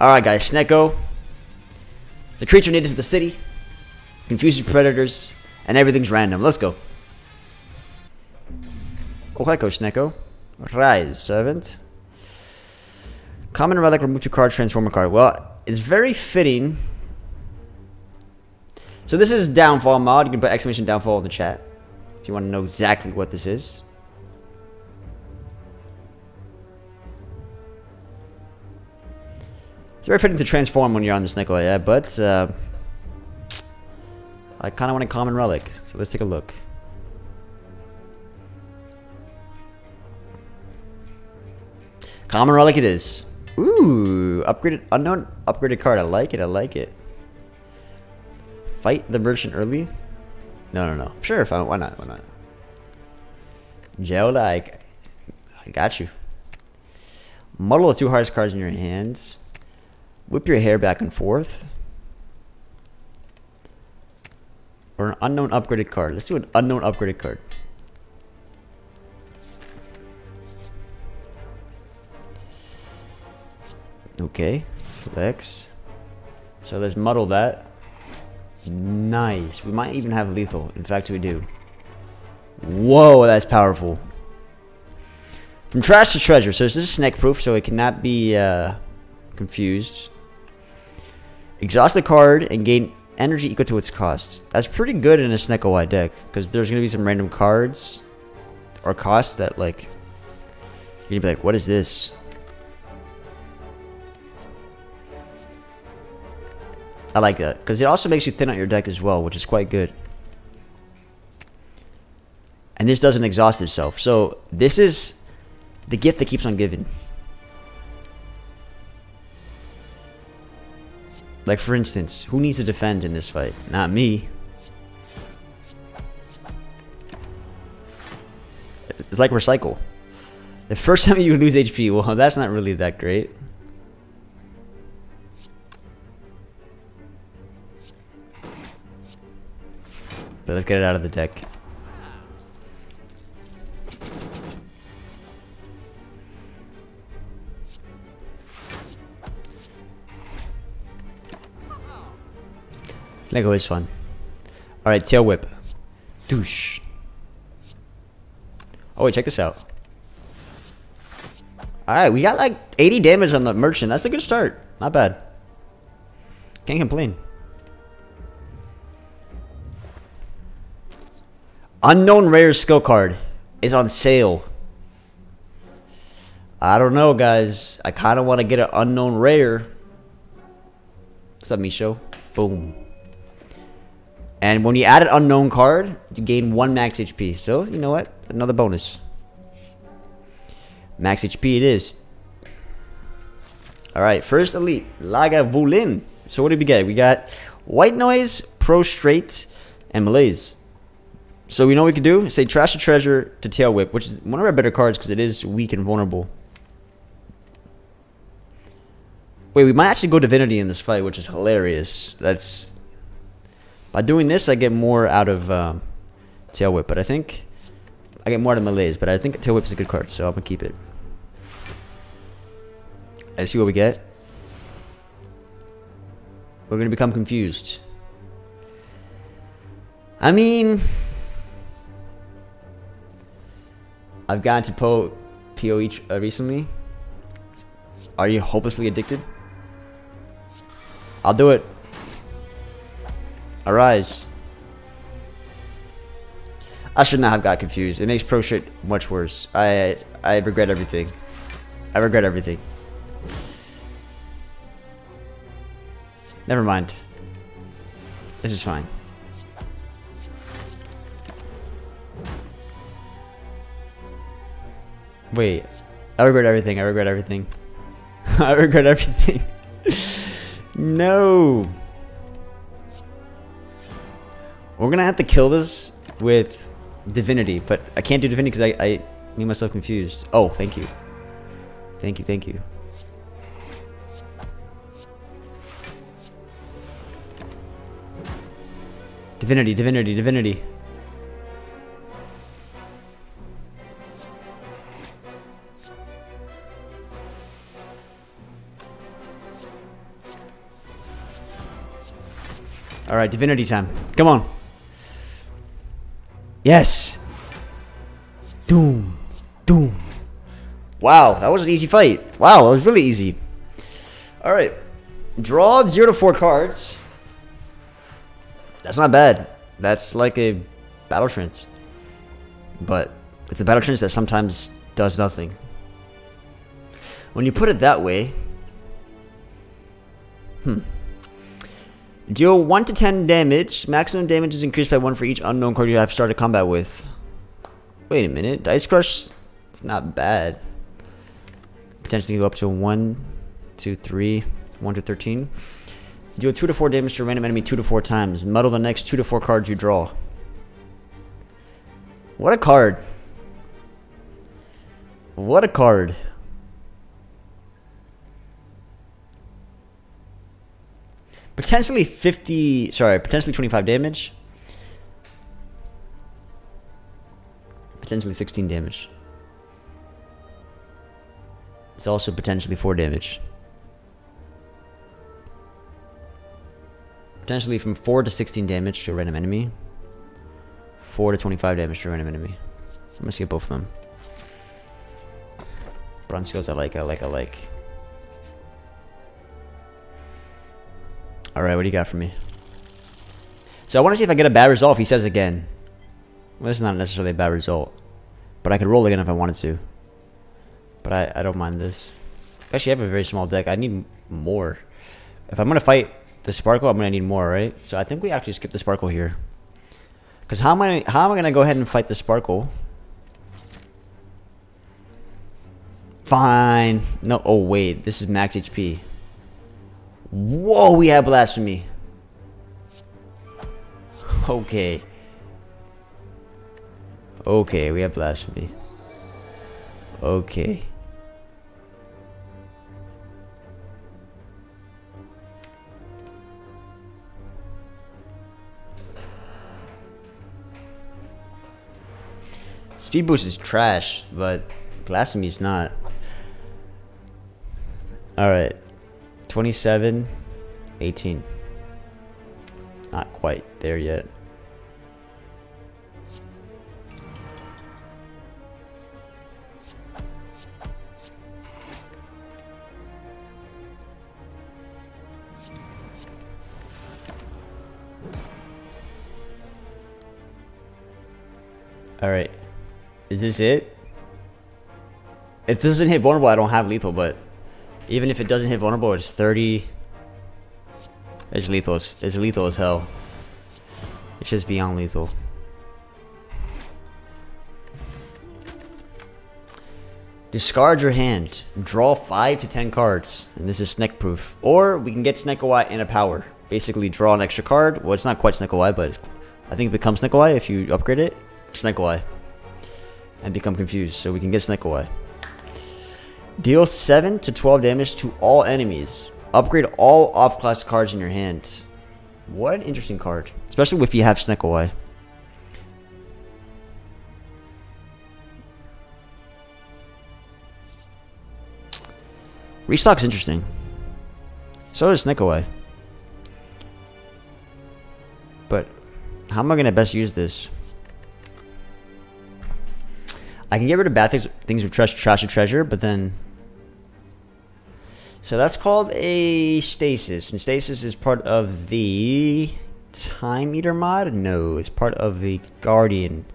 Alright, guys. Snecko. It's a creature native to the city. Confuses predators. And everything's random. Let's go. Coach Snecko. Rise, servant. Common relic, remove two cards, transform a card. Well, it's very fitting. So this is Downfall mod. You can put exclamation Downfall in the chat. If you want to know exactly what this is. Very fitting to transform when you're on the Snecko, yeah, but uh, I kind of want a common relic, so let's take a look. Common relic it is. Ooh, upgraded, unknown upgraded card. I like it. I like it. Fight the merchant early. No, no, no. Sure, fine. Why not? Why not? Joe, like, I got you. Muddle the two hardest cards in your hands. Whip your hair back and forth. Or an unknown upgraded card. Let's do an unknown upgraded card. Okay, flex. So let's muddle that. Nice. We might even have lethal. In fact, we do. Whoa, that's powerful. From trash to treasure. So this is snake proof, so it cannot be uh, confused. Exhaust the card and gain energy equal to its cost. That's pretty good in a Snecko wide deck, because there's going to be some random cards or costs that, like, you're going to be like, what is this? I like that, because it also makes you thin out your deck as well, which is quite good. And this doesn't exhaust itself. So, this is the gift that keeps on giving. Like, for instance, who needs to defend in this fight? Not me. It's like recycle. The first time you lose HP, well, that's not really that great. But let's get it out of the deck. Lego is fun. Alright, tail whip. Douche. Oh wait, check this out. Alright, we got like 80 damage on the merchant. That's a good start. Not bad. Can't complain. Unknown rare skill card is on sale. I don't know, guys. I kind of want to get an unknown rare. What's up, Misho? Boom. And when you add an unknown card, you gain one max HP. So, you know what? Another bonus. Max HP it is. Alright, first elite. Laga Lagavulin. So what did we get? We got White Noise, Prostrate, and Malaise. So we know what we can do? Say Trash the Treasure to Tail Whip, which is one of our better cards because it is weak and vulnerable. Wait, we might actually go Divinity in this fight, which is hilarious. That's by doing this, I get more out of um, Tail Whip, but I think I get more out of Malaise, but I think Tail Whip is a good card, so I'm gonna keep it. Let's see what we get. We're gonna become confused. I mean, I've gotten to po PoE uh, recently. Are you hopelessly addicted? I'll do it. Arise. I should not have got confused. It makes pro shit much worse. I I regret everything. I regret everything. Never mind. This is fine. Wait. I regret everything. I regret everything. I regret everything. no. We're gonna have to kill this with divinity, but I can't do divinity because I, I made myself confused. Oh, thank you. Thank you, thank you. Divinity, divinity, divinity. Alright, divinity time. Come on. Yes! Doom. Doom. Wow, that was an easy fight. Wow, that was really easy. Alright. Draw 0 to 4 cards. That's not bad. That's like a battle trance. But it's a battle trance that sometimes does nothing. When you put it that way, hmm. Deal 1 to 10 damage. Maximum damage is increased by 1 for each unknown card you have started combat with. Wait a minute. Dice Crush, it's not bad. Potentially go up to 1, 2, 3, 1 to 13. Deal 2 to 4 damage to a random enemy 2 to 4 times. Muddle the next 2 to 4 cards you draw. What a card. What a card. Potentially 50, sorry, potentially 25 damage. Potentially 16 damage. It's also potentially 4 damage. Potentially from 4 to 16 damage to a random enemy. 4 to 25 damage to a random enemy. I'm gonna skip both of them. Bronze skills I like, I like, I like. Alright, what do you got for me? So I want to see if I get a bad result if he says again. Well, this is not necessarily a bad result. But I could roll again if I wanted to. But I, I don't mind this. Actually, I have a very small deck. I need more. If I'm going to fight the Sparkle, I'm going to need more, right? So I think we actually skip the Sparkle here. Because how am I, how am I going to go ahead and fight the Sparkle? Fine. No, oh wait, this is max HP. Whoa, we have blasphemy. Okay. Okay, we have blasphemy. Okay. Speed boost is trash, but blasphemy is not. Alright. 27, 18. Not quite there yet. Alright. Is this it? If this doesn't hit vulnerable, I don't have lethal, but even if it doesn't hit vulnerable, it's 30. It's lethal. It's lethal as hell. It's just beyond lethal. Discard your hand. Draw 5 to 10 cards. And this is Snake proof. Or we can get Snecko in a power. Basically draw an extra card. Well, it's not quite Snecko but I think it becomes Snecko if you upgrade it. Snecko And become confused. So we can get Snecko Deal 7 to 12 damage to all enemies. Upgrade all off-class cards in your hand. What an interesting card. Especially if you have Snecko Restock's interesting. So is Snecko But how am I going to best use this? I can get rid of bad things, things with trash, trash or treasure, but then so that's called a stasis. And stasis is part of the Time Eater mod? No, it's part of the Guardian.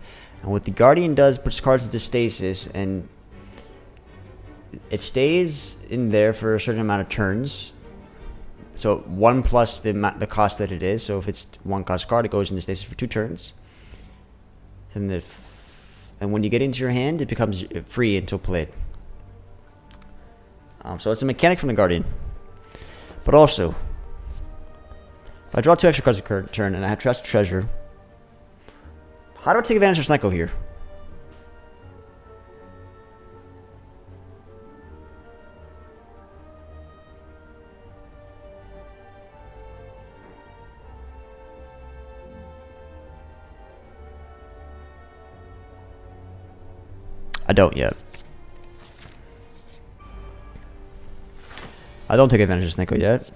And what the Guardian does puts cards into stasis and it stays in there for a certain amount of turns. So one plus the the cost that it is. So if it's one cost card, it goes into stasis for two turns. And the and when you get into your hand, it becomes free until played. Um, so it's a mechanic from the Guardian. But also, if I draw two extra cards a turn and I have Trust Treasure, how do I take advantage of Snecko here? I don't yet. I don't take advantage of Snecko yet.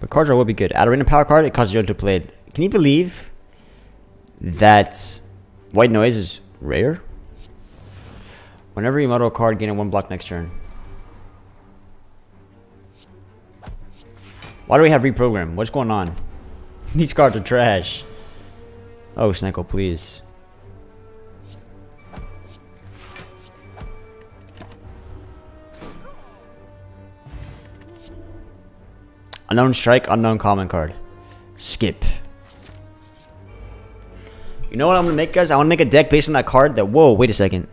But card draw would be good. Add a random power card, it causes you to play it. Can you believe that white noise is rare? Whenever you muddle a card, gain a one block next turn. Why do we have reprogram? What's going on? These cards are trash. Oh, Snecko, please. Unknown strike, unknown common card. Skip. You know what I'm gonna make, guys? I wanna make a deck based on that card that. Whoa, wait a second.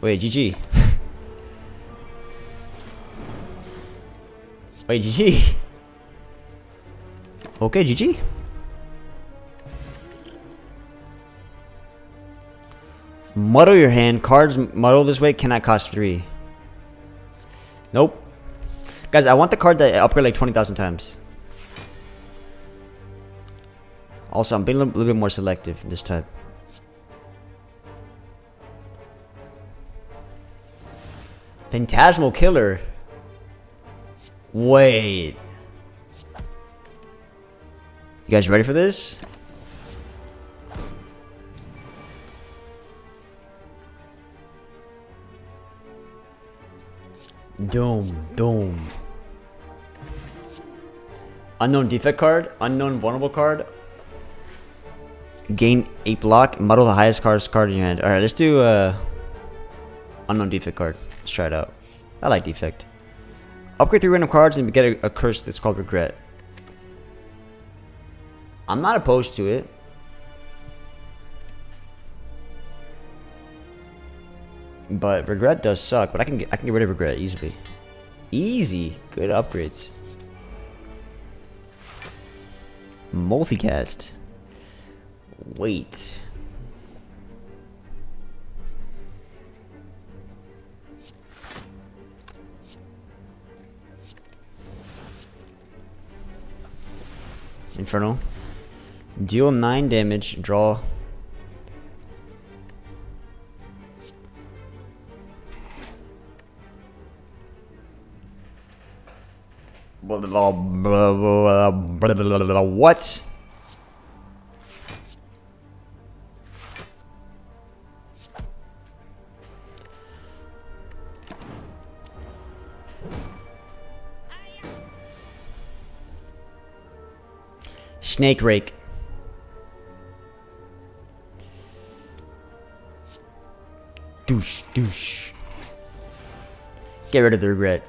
Wait, GG. Wait, GG. Okay, GG. Muddle your hand. Cards muddle this way cannot cost three. Nope. Guys, I want the card that upgrade like 20,000 times. Also, I'm being a little, little bit more selective this time. Phantasmal Killer. Wait. You guys ready for this? Doom, doom. Unknown defect card, unknown vulnerable card. Gain 8 block, muddle the highest card's card in your hand. Alright, let's do uh unknown defect card. Let's try it out. I like defect. Upgrade 3 random cards and get a, a curse that's called regret. I'm not opposed to it. But regret does suck, but I can get I can get rid of regret easily. Easy. Good upgrades. Multicast. Wait. Inferno. Deal 9 damage, draw What? Snake rake. Douche, douche. Get rid of the regret.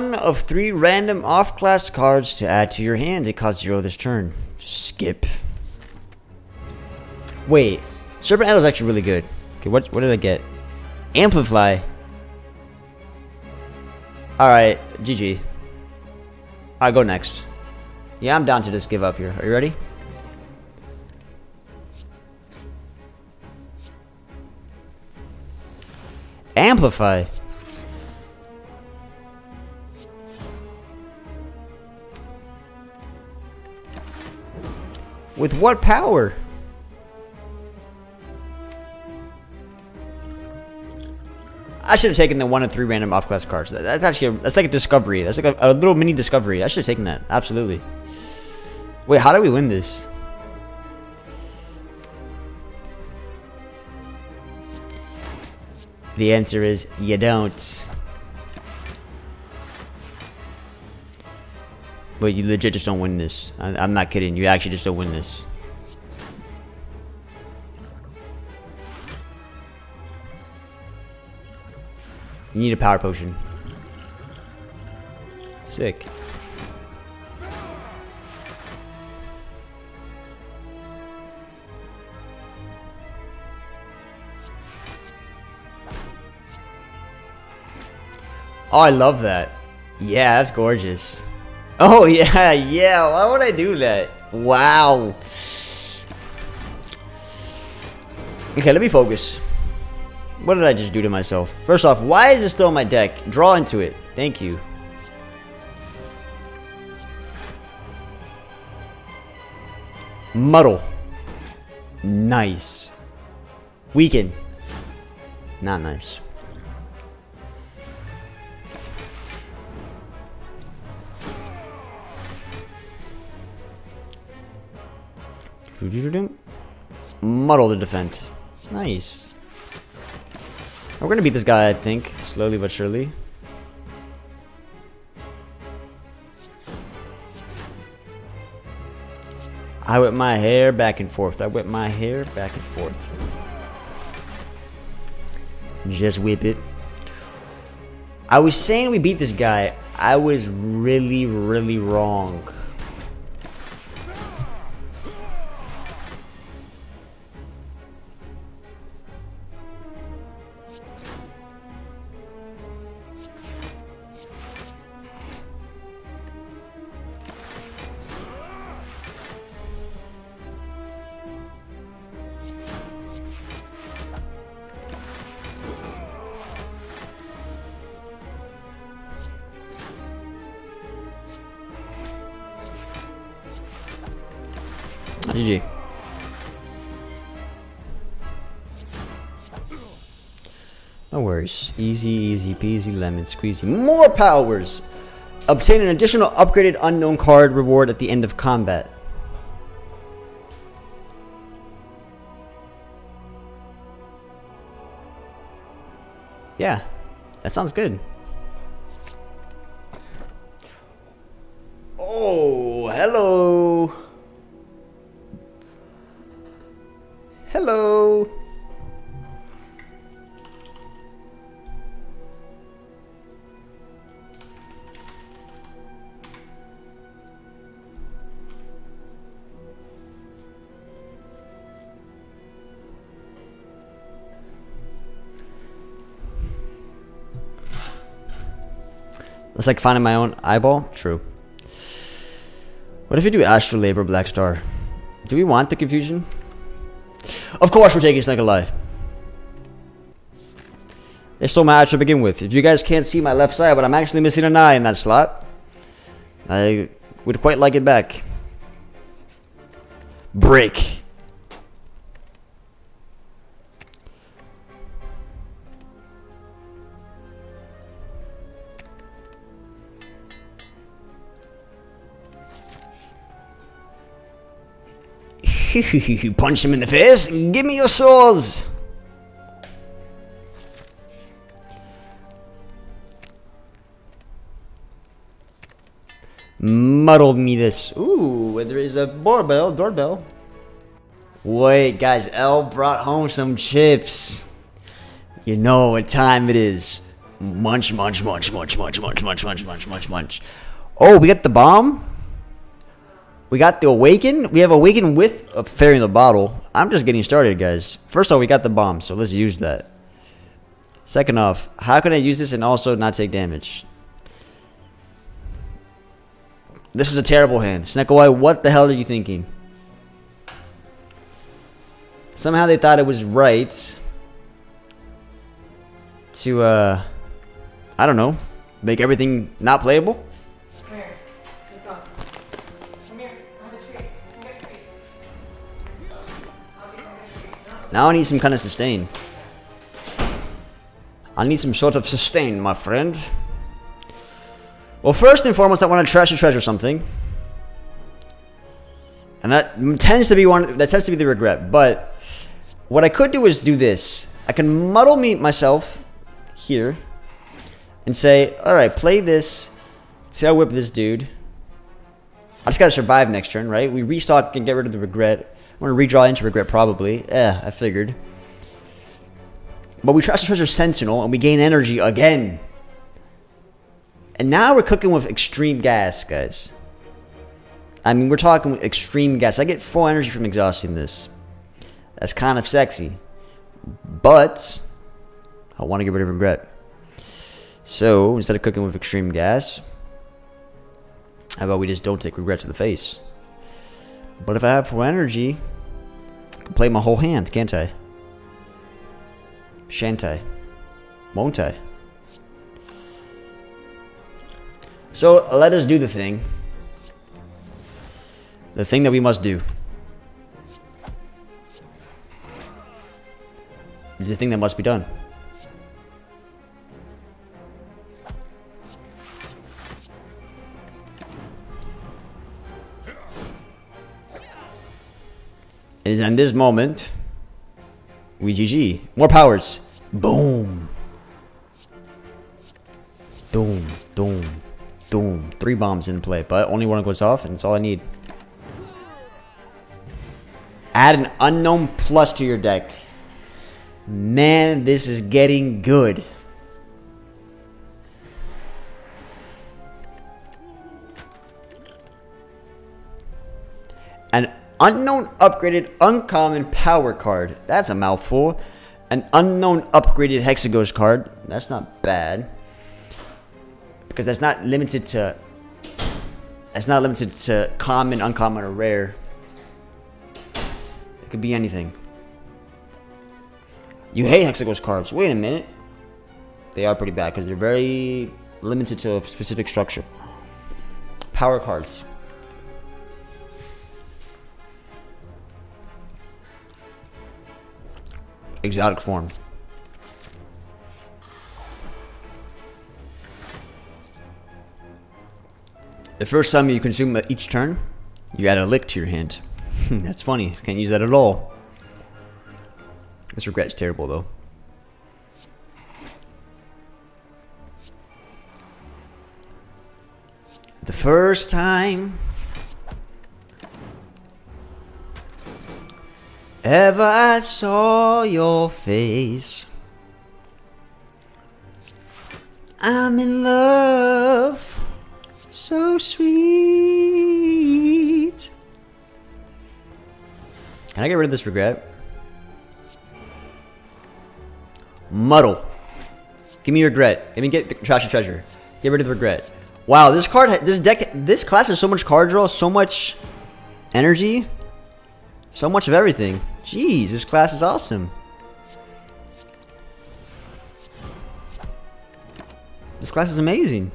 One of three random off-class cards to add to your hand. It costs zero this turn. Skip. Wait. Serpent Idol is actually really good. Okay, what, what did I get? Amplify. Alright, GG. Alright, go next. Yeah, I'm down to just give up here. Are you ready? Amplify. With what power? I should have taken the one and three random off class cards. That's actually a, that's like a discovery. That's like a, a little mini discovery. I should have taken that. Absolutely. Wait, how do we win this? The answer is you don't. But you legit just don't win this. I, I'm not kidding. You actually just don't win this. You need a power potion. Sick. Oh, I love that. Yeah, that's gorgeous. Oh, yeah, yeah. Why would I do that? Wow. Okay, let me focus. What did I just do to myself? First off, why is it still on my deck? Draw into it. Thank you. Muddle. Nice. Weaken. Not nice. Muddle the defend. Nice. We're gonna beat this guy, I think, slowly but surely. I whip my hair back and forth. I whip my hair back and forth. Just whip it. I was saying we beat this guy. I was really, really wrong. Lemon squeezy. More powers! Obtain an additional upgraded unknown card reward at the end of combat. Yeah, that sounds good. It's like finding my own eyeball. True. What if we do Astrolabe or Black Star? Do we want the confusion? Of course we're taking Snecko Eye. They stole my eye to begin with. If you guys can't see my left side, but I'm actually missing an eye in that slot. I would quite like it back. Break. Punch him in the face. Give me your swords. Muddled me this. Ooh, there is a doorbell. Doorbell. Wait, guys. L brought home some chips. You know what time it is. Munch, munch, munch, munch, munch, munch, munch, munch, munch, munch, munch. Oh, we got the bomb? We got the Awaken. We have Awaken with a Fairy in the Bottle. I'm just getting started, guys. First off, we got the bomb, so let's use that. Second off, how can I use this and also not take damage? This is a terrible hand. Snecko Eye, what the hell are you thinking? Somehow they thought it was right to, uh, I don't know, make everything not playable? Now I need some kind of sustain. I need some sort of sustain, my friend. Well, first and foremost, I want to trash a treasure something. And that tends to be one that tends to be the regret. But what I could do is do this. I can muddle me myself here and say, all right, play this. Tail whip this dude. I just gotta survive next turn, right? We restock and get rid of the regret. I'm gonna redraw into regret probably. Eh, I figured. But we trash the treasure sentinel and we gain energy again. And now we're cooking with extreme gas, guys. I mean, we're talking extreme gas. I get full energy from exhausting this. That's kind of sexy. But I want to get rid of regret. So, instead of cooking with extreme gas, how about we just don't take regret to the face? But if I have full energy, I can play my whole hand, can't I? Shan't I? Won't I? So, let us do the thing. The thing that we must do. The thing that must be done. Is in this moment we GG. More powers. Boom. Doom. Doom. Doom. Three bombs in play, but only one goes off, and it's all I need. Add an unknown plus to your deck. Man, this is getting good. Unknown upgraded uncommon power card. That's a mouthful. An unknown upgraded Hexaghost card. That's not bad. Because that's not limited to... That's not limited to common, uncommon, or rare. It could be anything. You hate Hexaghost cards. Wait a minute. They are pretty bad because they're very limited to a specific structure. Power cards. Exotic form. The first time you consume each turn, you add a lick to your hand. Hmm, that's funny. Can't use that at all. This regret's terrible though. The first time ever I saw your face, I'm in love, so sweet. Can I get rid of this regret? Muddle. Give me regret. Give me get the trash and treasure. Get rid of the regret. Wow, this card, this deck, this class has so much card draw, so much energy, so much of everything. Jeez, this class is awesome. This class is amazing.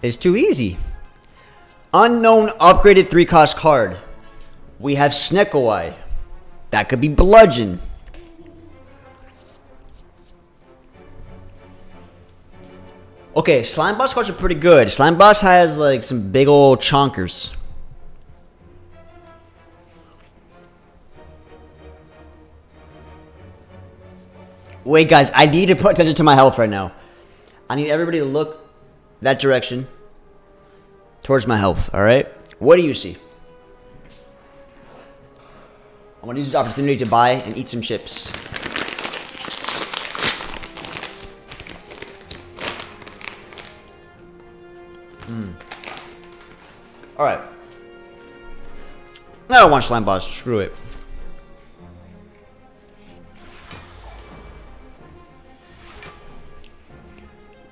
It's too easy. Unknown upgraded 3 cost card. We have Snecko That could be Bludgeon. Okay, Slime Boss cards are pretty good. Slime Boss has like some big old chonkers. Wait, guys, I need to put attention to my health right now. I need everybody to look that direction towards my health, alright? What do you see? I'm gonna use this opportunity to buy and eat some chips. I don't want slime boss. Screw it.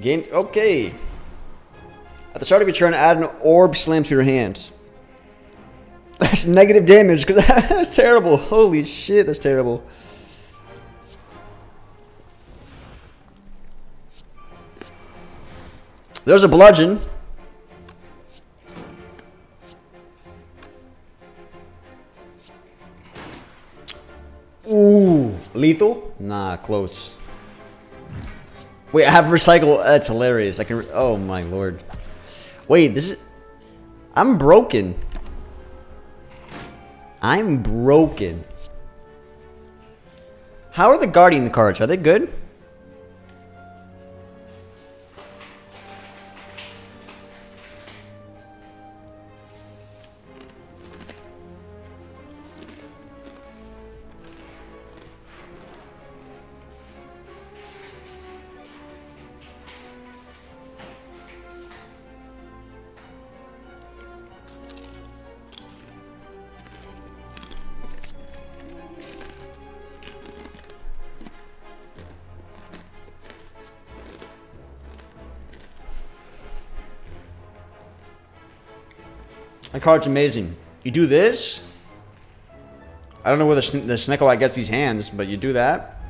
Game. Okay. At the start of your turn, add an orb slam to your hands. That's negative damage. that's terrible. Holy shit, that's terrible. There's a bludgeon. Lethal? Nah, close. Wait, I have recycle. That's hilarious. I can. oh my lord. Wait, this is. I'm broken. I'm broken. How are the Guardian cards? Are they good? Card's amazing. You do this. I don't know where the, the Snecko gets these hands, but you do that.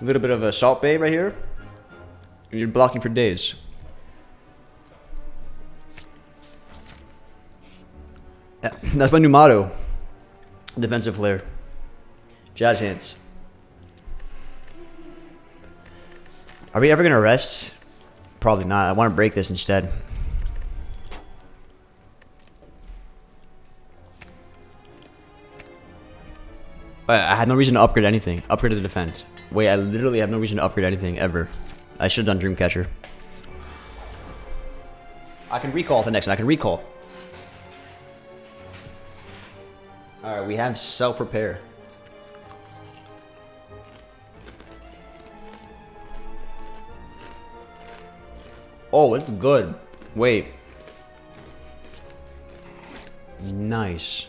A little bit of a Salt Bae right here. And you're blocking for days. That's my new motto. Defensive flair. Jazz hands. Are we ever going to rest? Probably not. I want to break this instead. I had no reason to upgrade anything. Upgrade the defense. Wait, I literally have no reason to upgrade anything ever. I should have done Dreamcatcher. I can recall the next one. I can recall. Alright, we have self-repair. Oh, it's good. Wait. Nice.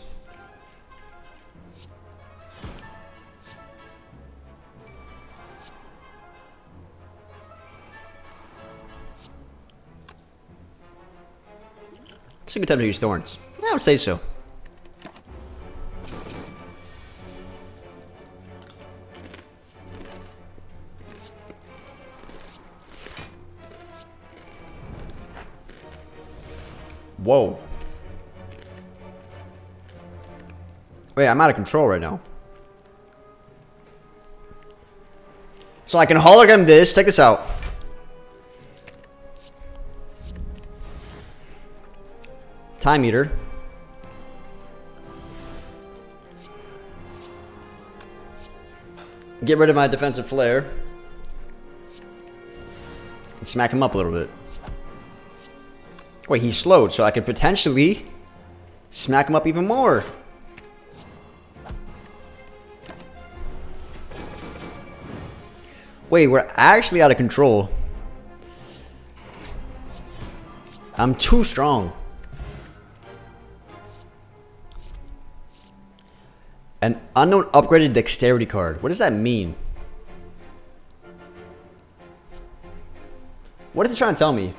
It's a good time to use thorns. I would say so. Whoa. Wait, I'm out of control right now. So I can hologram this. Check this out. Time meter. Get rid of my defensive flare. And smack him up a little bit. Wait, he's slowed, so I could potentially smack him up even more. Wait, we're actually out of control. I'm too strong. An unknown upgraded dexterity card. What does that mean? What is it trying to tell me?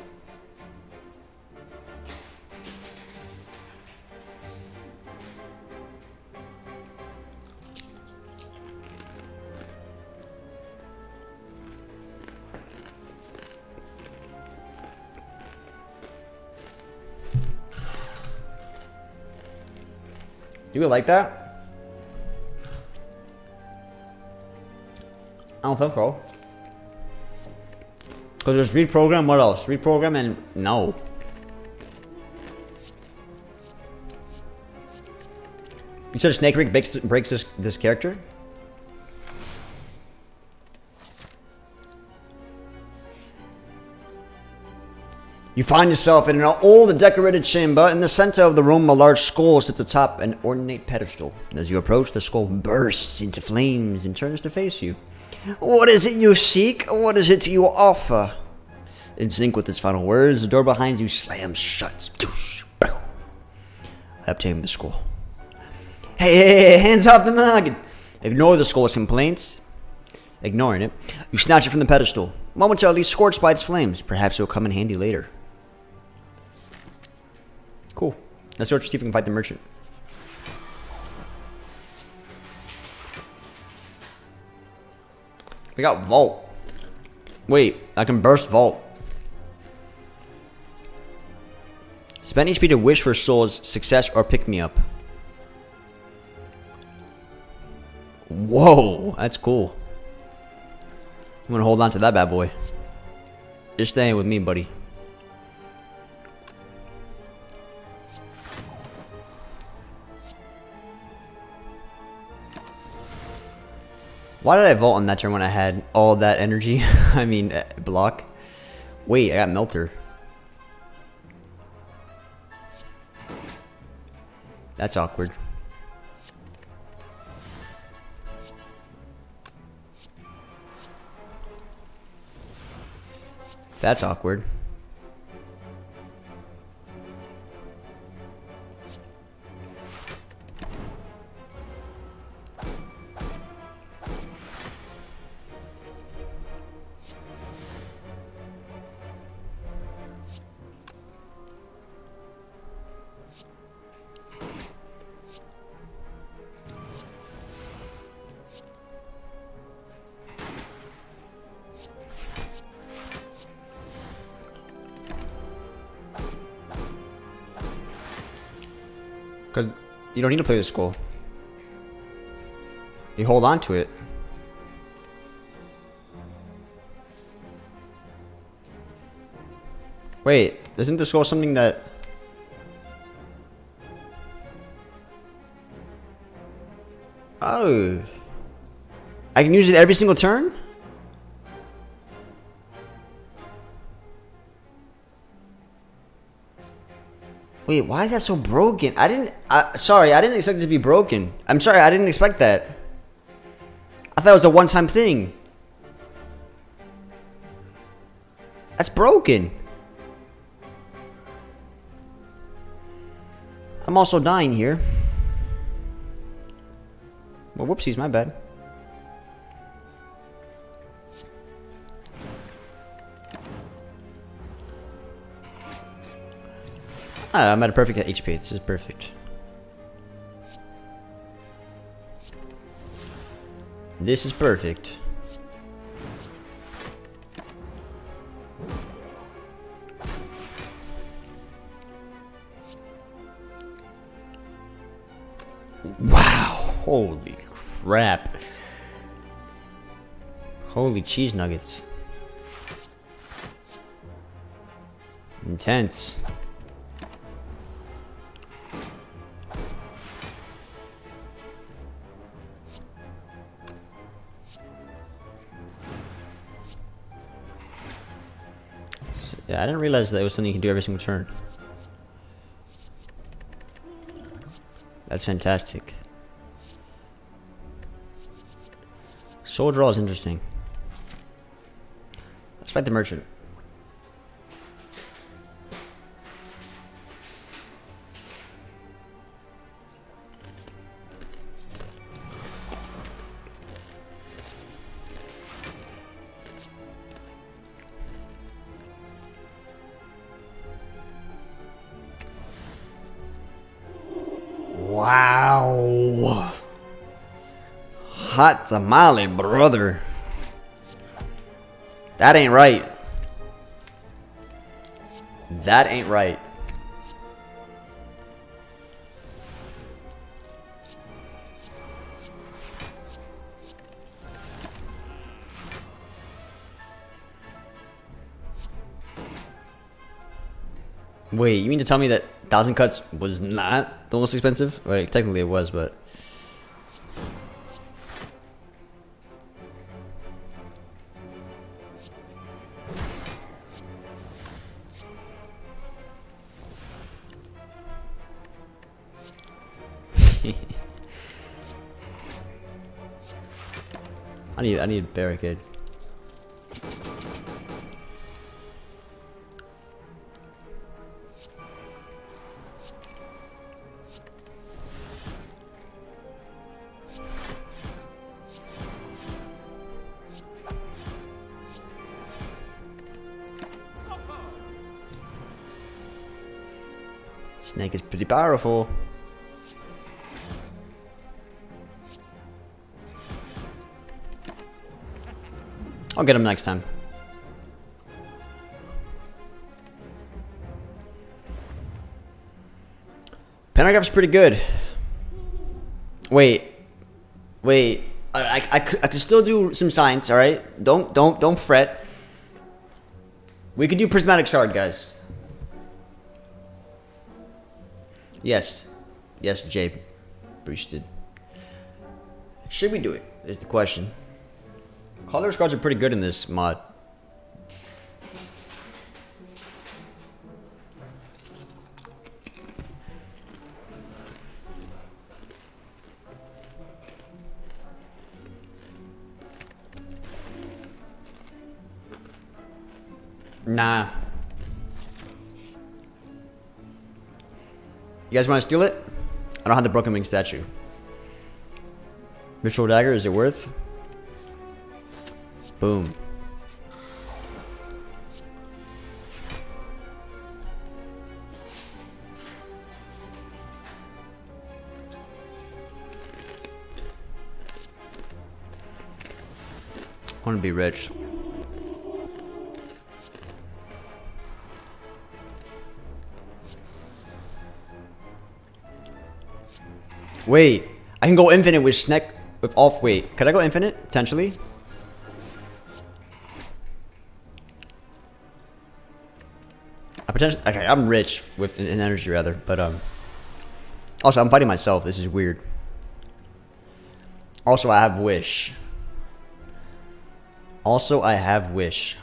You like that? I don't think so. Because there's reprogram, what else? Reprogram and no. You said Snake Rig breaks, breaks this, this character? You find yourself in an old decorated chamber. In the center of the room, a large skull sits atop an ornate pedestal. As you approach, the skull bursts into flames and turns to face you. What is it you seek? What is it you offer? In sync with its final words, the door behind you slams shut. I obtain the skull. Hey, hey, hey, hands off the noggin! Ignore the skull's complaints. Ignoring it, you snatch it from the pedestal, momentarily scorched by its flames. Perhaps it will come in handy later. Cool. Let's search to see if we can fight the merchant. We got Vault. Wait, I can burst Vault. Spend HP to wish for souls, success, or pick me up. Whoa, that's cool. I'm gonna hold on to that bad boy. You're staying with me, buddy. Why did I vault on that turn when I had all that energy? I mean, uh, block. Wait, I got Melter. That's awkward. That's awkward. You don't need to play the skull. You hold on to it. Wait, isn't the skull something that... Oh. I can use it every single turn? Wait, why is that so broken? I didn't. I, sorry, I didn't expect it to be broken. I'm sorry, I didn't expect that. I thought it was a one-time thing. That's broken. I'm also dying here. Well, whoopsies, my bad. Ah, I'm at a perfect HP. This is perfect. This is perfect. Wow, holy crap. Holy cheese nuggets. Intense. Yeah, I didn't realize that it was something you can do every single turn. That's fantastic. Soul draw is interesting. Let's fight the merchant. Hot tamale, brother. That ain't right. That ain't right. Wait, you mean to tell me that Thousand Cuts was not the most expensive? Right, technically it was, but... I need I need a barricade. Snake is pretty powerful. I'll get them next time. Pantograph's pretty good. Wait. Wait. I, I, I, I could still do some science, alright? Don't, don't, don't fret. We could do Prismatic Shard, guys. Yes. Yes, Jay. Bruce did. Should we do it? Is the question. Color squads are pretty good in this mod. Nah. You guys want to steal it? I don't have the Broken Wing statue. Ritual Dagger, is it worth? Boom. I want to be rich. Wait, I can go infinite with Sneck with off. Wait, could I go infinite potentially? Potentially okay. I'm rich with in energy rather, but um. Also, I'm fighting myself. This is weird. Also, I have wish. Also, I have wish.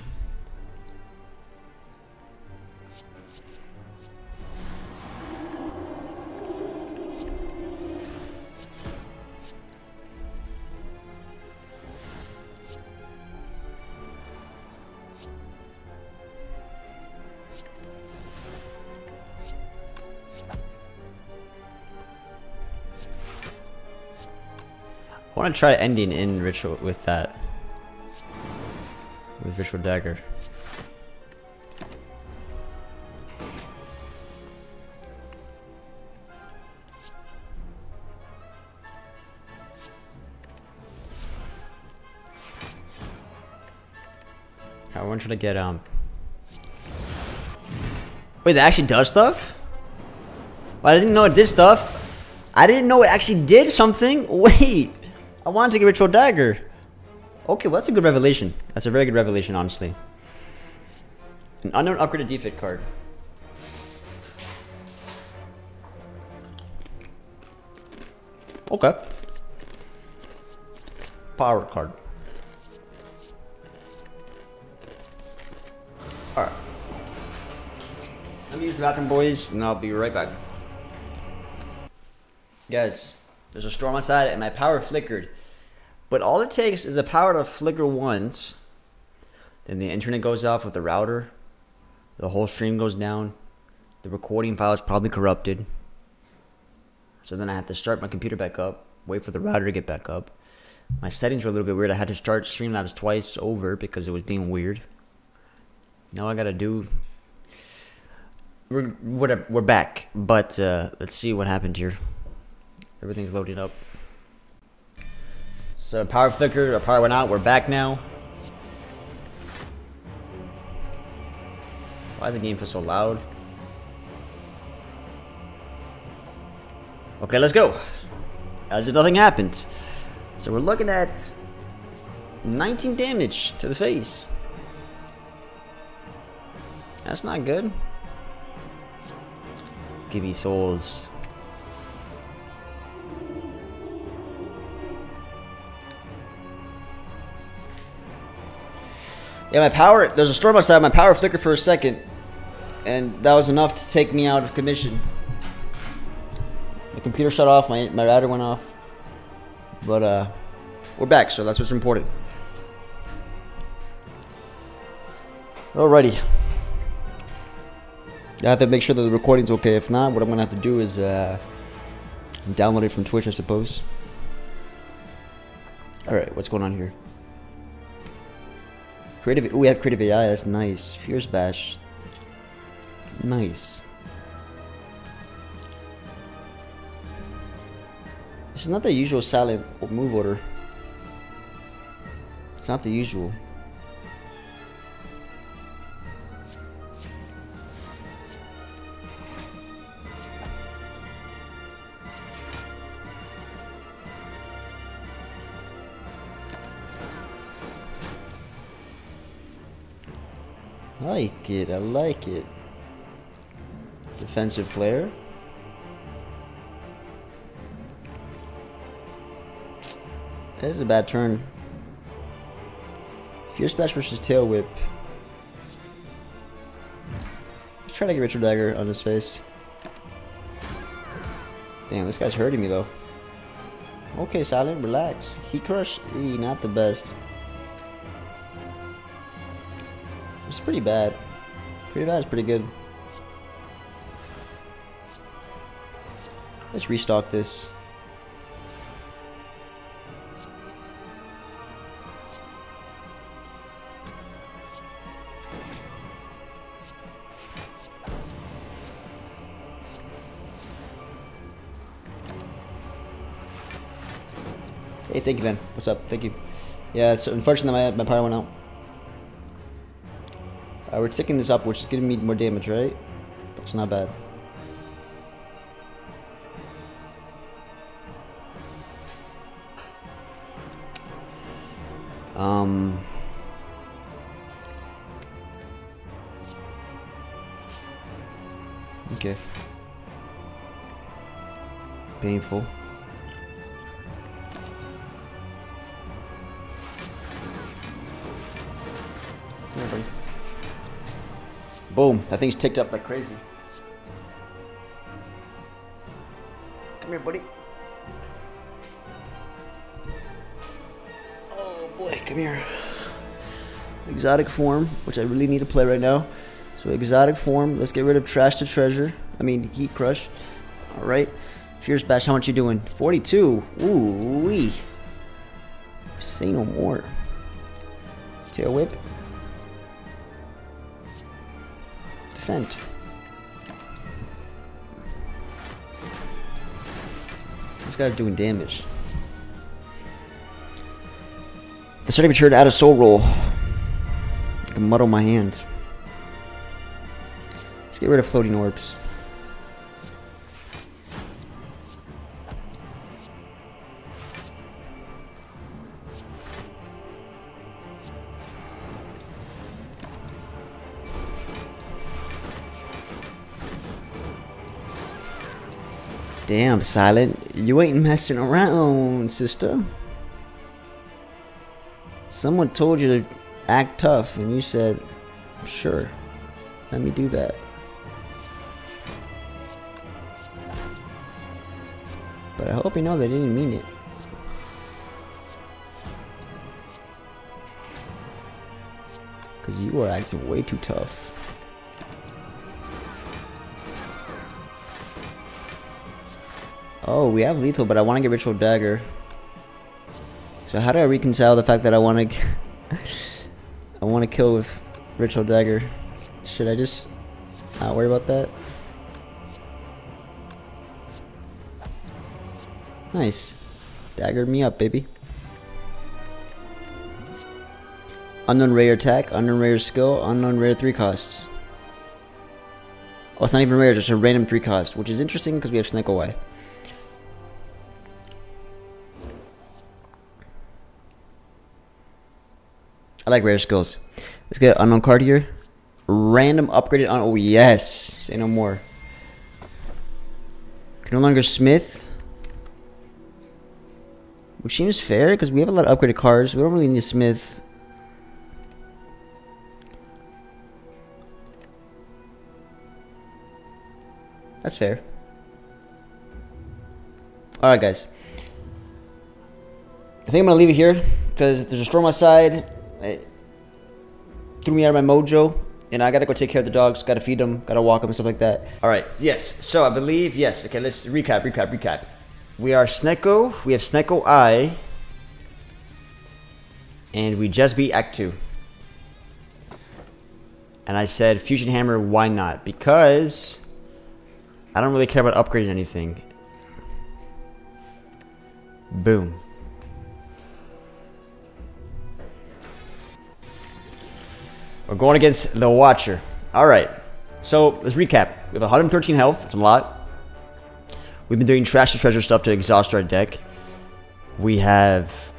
I want to try ending in ritual with that. With ritual dagger. I want to get um. Wait, that actually does stuff? Well, I didn't know it did stuff. I didn't know it actually did something. Wait. I wanted to get Ritual Dagger. Okay, well that's a good revelation. That's a very good revelation, honestly. An unknown upgraded defect card. Okay. Power card. Alright. Let me use the bathroom, boys, and I'll be right back. Guys, there's a storm outside and my power flickered. But all it takes is a power to flicker once. Then the internet goes off with the router. The whole stream goes down. The recording file is probably corrupted. So then I have to start my computer back up, wait for the router to get back up. My settings were a little bit weird. I had to start Streamlabs twice over because it was being weird. Now I gotta do. We're whatever. We're back, but uh, let's see what happened here. Everything's loading up. So power flickered, our power went out. We're back now. Why is the game feel so loud? Okay, let's go. As if nothing happened. So we're looking at 19 damage to the face. That's not good. Give me souls. Yeah, my power, there's a storm outside, my power flickered for a second. And that was enough to take me out of commission. The computer shut off, my, my router went off. But, uh, we're back, so that's what's important. Alrighty. I have to make sure that the recording's okay. If not, what I'm gonna have to do is, uh, download it from Twitch, I suppose. Alright, what's going on here? Creative. Ooh, we have creative AI. That's nice. Fierce bash. Nice. This is not the usual silent move order. It's not the usual. Like it, I like it. Defensive flare. That is a bad turn. Fierce Bash versus Tail Whip. Let's try to get Ritual Dagger on his face. Damn, this guy's hurting me though. Okay, Silent, relax. He crushed. E, not the best. It's pretty bad. Pretty bad is pretty good. Let's restock this. Hey, thank you, man. What's up? Thank you. Yeah, it's unfortunately my, my power went out. Uh, we're ticking this up, which is giving me more damage, right? But it's not bad. Um... Okay. Painful. Boom. That thing's ticked up like crazy. Come here, buddy. Oh boy, come here. Exotic form, which I really need to play right now. So exotic form. Let's get rid of trash to treasure. I mean heat crush. All right. Fierce bash. How much you doing? 42. Ooh wee. Say no more. Tail whip. Defend. This guy's doing damage. I started to turn out soul roll. I can muddle my hand. Let's get rid of floating orbs. Damn, Silent. You ain't messing around, sister. Someone told you to act tough, and you said, sure, let me do that. But I hope you know they didn't mean it. Because you are acting way too tough. Oh, we have lethal, but I want to get Ritual Dagger. So how do I reconcile the fact that I want to... I want to kill with Ritual Dagger? Should I just not worry about that? Nice. Daggered me up, baby. Unknown rare attack, unknown rare skill, unknown rare 3 costs. Oh, it's not even rare, just a random 3 cost, which is interesting because we have Snecko Eye. Like rare skills. Let's get an unknown card here. Random upgraded on. Oh yes. Say no more. Can no longer smith. Which seems fair because we have a lot of upgraded cards. We don't really need smith. That's fair. Alright guys. I think I'm going to leave it here because there's a storm outside. Threw me out of my mojo. And I gotta go take care of the dogs, gotta feed them, gotta walk them, and stuff like that. All right, yes. So I believe, yes. Okay, let's recap, recap, recap. We are Snecko. We have Snecko Eye. And we just beat Act 2. And I said, Fusion Hammer, why not? Because I don't really care about upgrading anything. Boom. We're going against the Watcher. All right. So let's recap. We have 113 health. It's a lot. We've been doing trash to treasure stuff to exhaust our deck. We have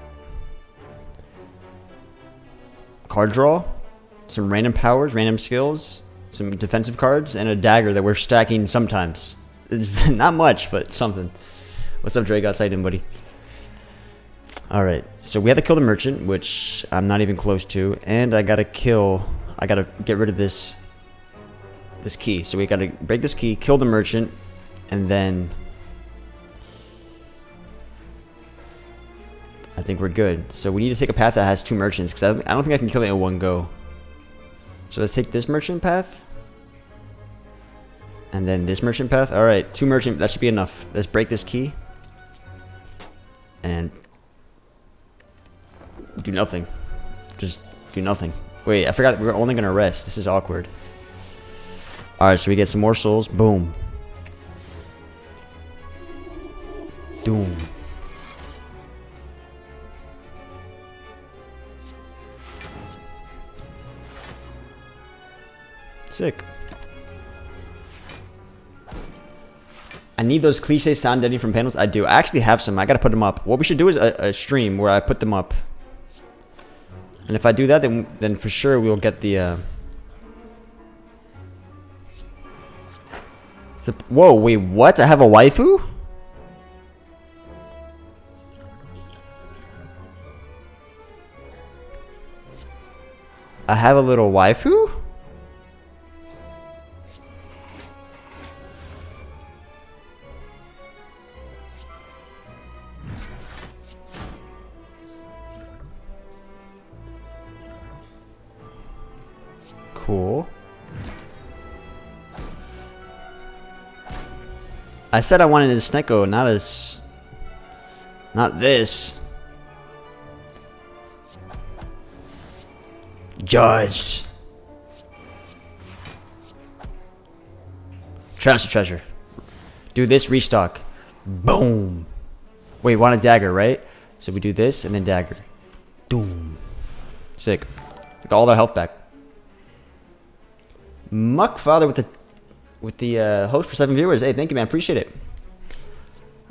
card draw, some random powers, random skills, some defensive cards, and a dagger that we're stacking sometimes. It's not much, but something. What's up, Drake? Outside in, buddy. Alright, so we have to kill the merchant, which I'm not even close to, and I gotta kill, I gotta get rid of this, this key. So we gotta break this key, kill the merchant, and then I think we're good. So we need to take a path that has two merchants, because I, don't think I can kill it in one go. So let's take this merchant path. And then this merchant path. Alright, two merchant, that should be enough. Let's break this key. And do nothing. Just do nothing. Wait, I forgot we are only gonna rest. This is awkward. Alright, so we get some more souls. Boom. Doom. Sick. I need those cliche sound editing from panels. I do. I actually have some. I gotta put them up. What we should do is a, a stream where I put them up. And if I do that, then then for sure we'll get the. Uh, whoa! Wait, what? I have a waifu? I have a little waifu? Cool. I said I wanted a Snecko, not as... Not this. Judged. Transfer treasure. Do this, restock. Boom. Wait, want a dagger, right? So we do this and then dagger. Boom. Sick. Got all their health back. Muck Father with the with the uh, host for seven viewers. Hey, thank you, man. Appreciate it.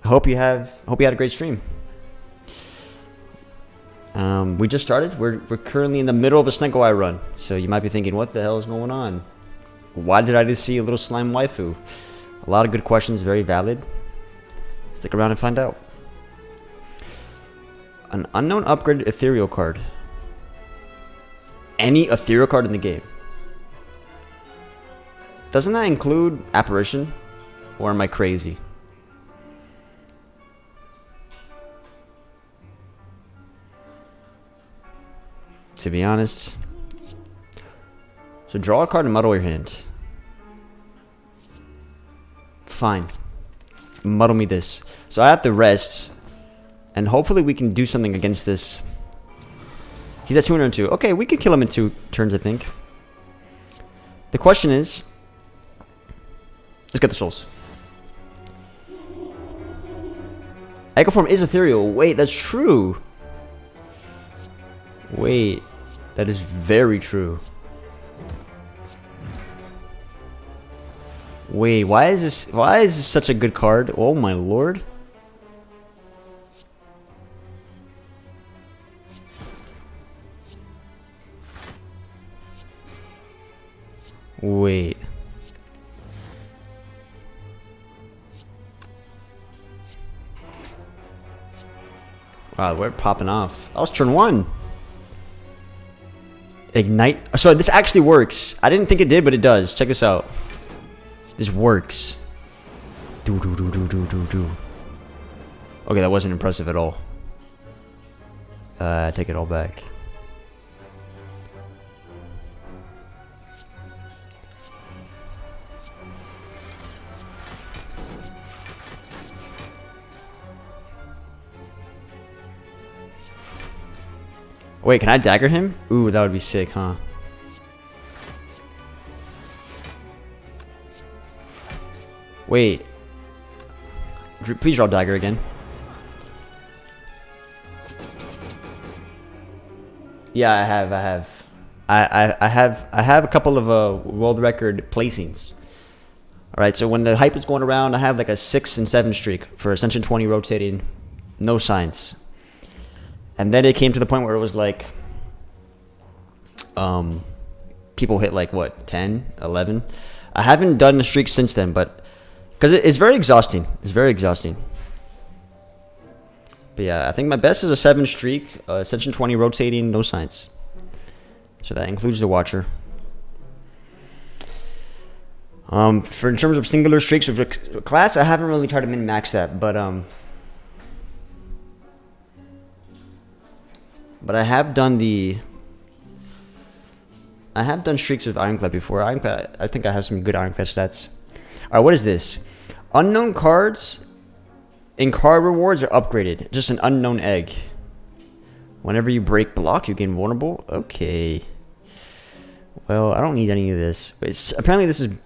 I hope you have hope you had a great stream. Um, we just started. We're, we're currently in the middle of a Snecko Eye run. So you might be thinking, what the hell is going on? Why did I just see a little slime waifu? A lot of good questions, very valid. Stick around and find out. An unknown upgraded ethereal card. Any ethereal card in the game. Doesn't that include apparition? Or am I crazy? to be honest. So draw a card and muddle your hand. Fine. Muddle me this. So I have to rest. And hopefully we can do something against this. He's at 202. Okay, we can kill him in two turns, I think. The question is... Let's get the souls. Echo form is ethereal. Wait, that's true. Wait. That is very true. Wait, why is this why is this such a good card? Oh my lord. Wait. Wow, we're popping off. That was turn one. Ignite. So this actually works. I didn't think it did, but it does. Check this out. This works. Do do do do do do do. Okay, that wasn't impressive at all. Uh, take it all back. Wait, can I dagger him? Ooh, that would be sick, huh? Wait. Please draw dagger again. Yeah, I have, I have. I, I, I have I have a couple of uh, world record placings. Alright, so when the hype is going around, I have like a 6 and 7 streak for Ascension 20 rotating. No signs. And then it came to the point where it was like, um, people hit like what 10, 11. I haven't done a streak since then, but because it, it's very exhausting. It's very exhausting. But yeah, I think my best is a seven streak, uh, Ascension 20 rotating, no science So that includes the Watcher. Um, for in terms of singular streaks of class, I haven't really tried to min max that, but um, But I have done the... I have done streaks with Ironclad before. Ironclad, I think I have some good Ironclad stats. Alright, what is this? Unknown cards and card rewards are upgraded. Just an unknown egg. Whenever you break block, you gain vulnerable. Okay. Well, I don't need any of this. But apparently this is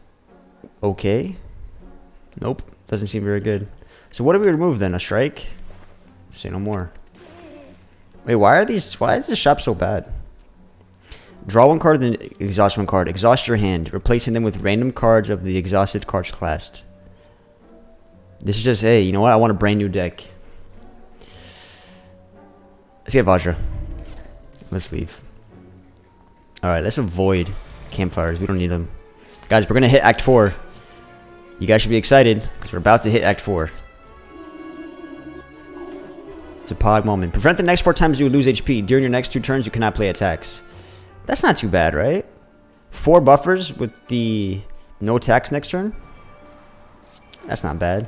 okay. Nope. Doesn't seem very good. So what do we remove then? A strike? Say no more. Wait, why are these... Why is this shop so bad? Draw one card, exhaust one card. Exhaust your hand, replacing them with random cards of the exhausted cards class. This is just, hey, you know what? I want a brand new deck. Let's get Vajra. Let's leave. Alright, let's avoid campfires. We don't need them. Guys, we're going to hit Act 4. You guys should be excited, because we're about to hit Act 4. It's a pod moment. Prevent the next four times you lose HP. During your next two turns, you cannot play attacks. That's not too bad, right? Four buffers with the no attacks next turn? That's not bad.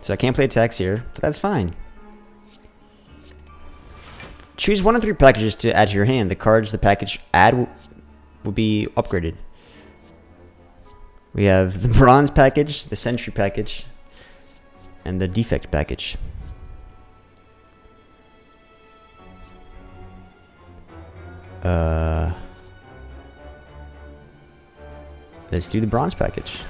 So I can't play attacks here, but that's fine. Choose one of three packages to add to your hand. The cards the package add will be upgraded. We have the bronze package, the sentry package, and the defect package. Uh, let's do the bronze package.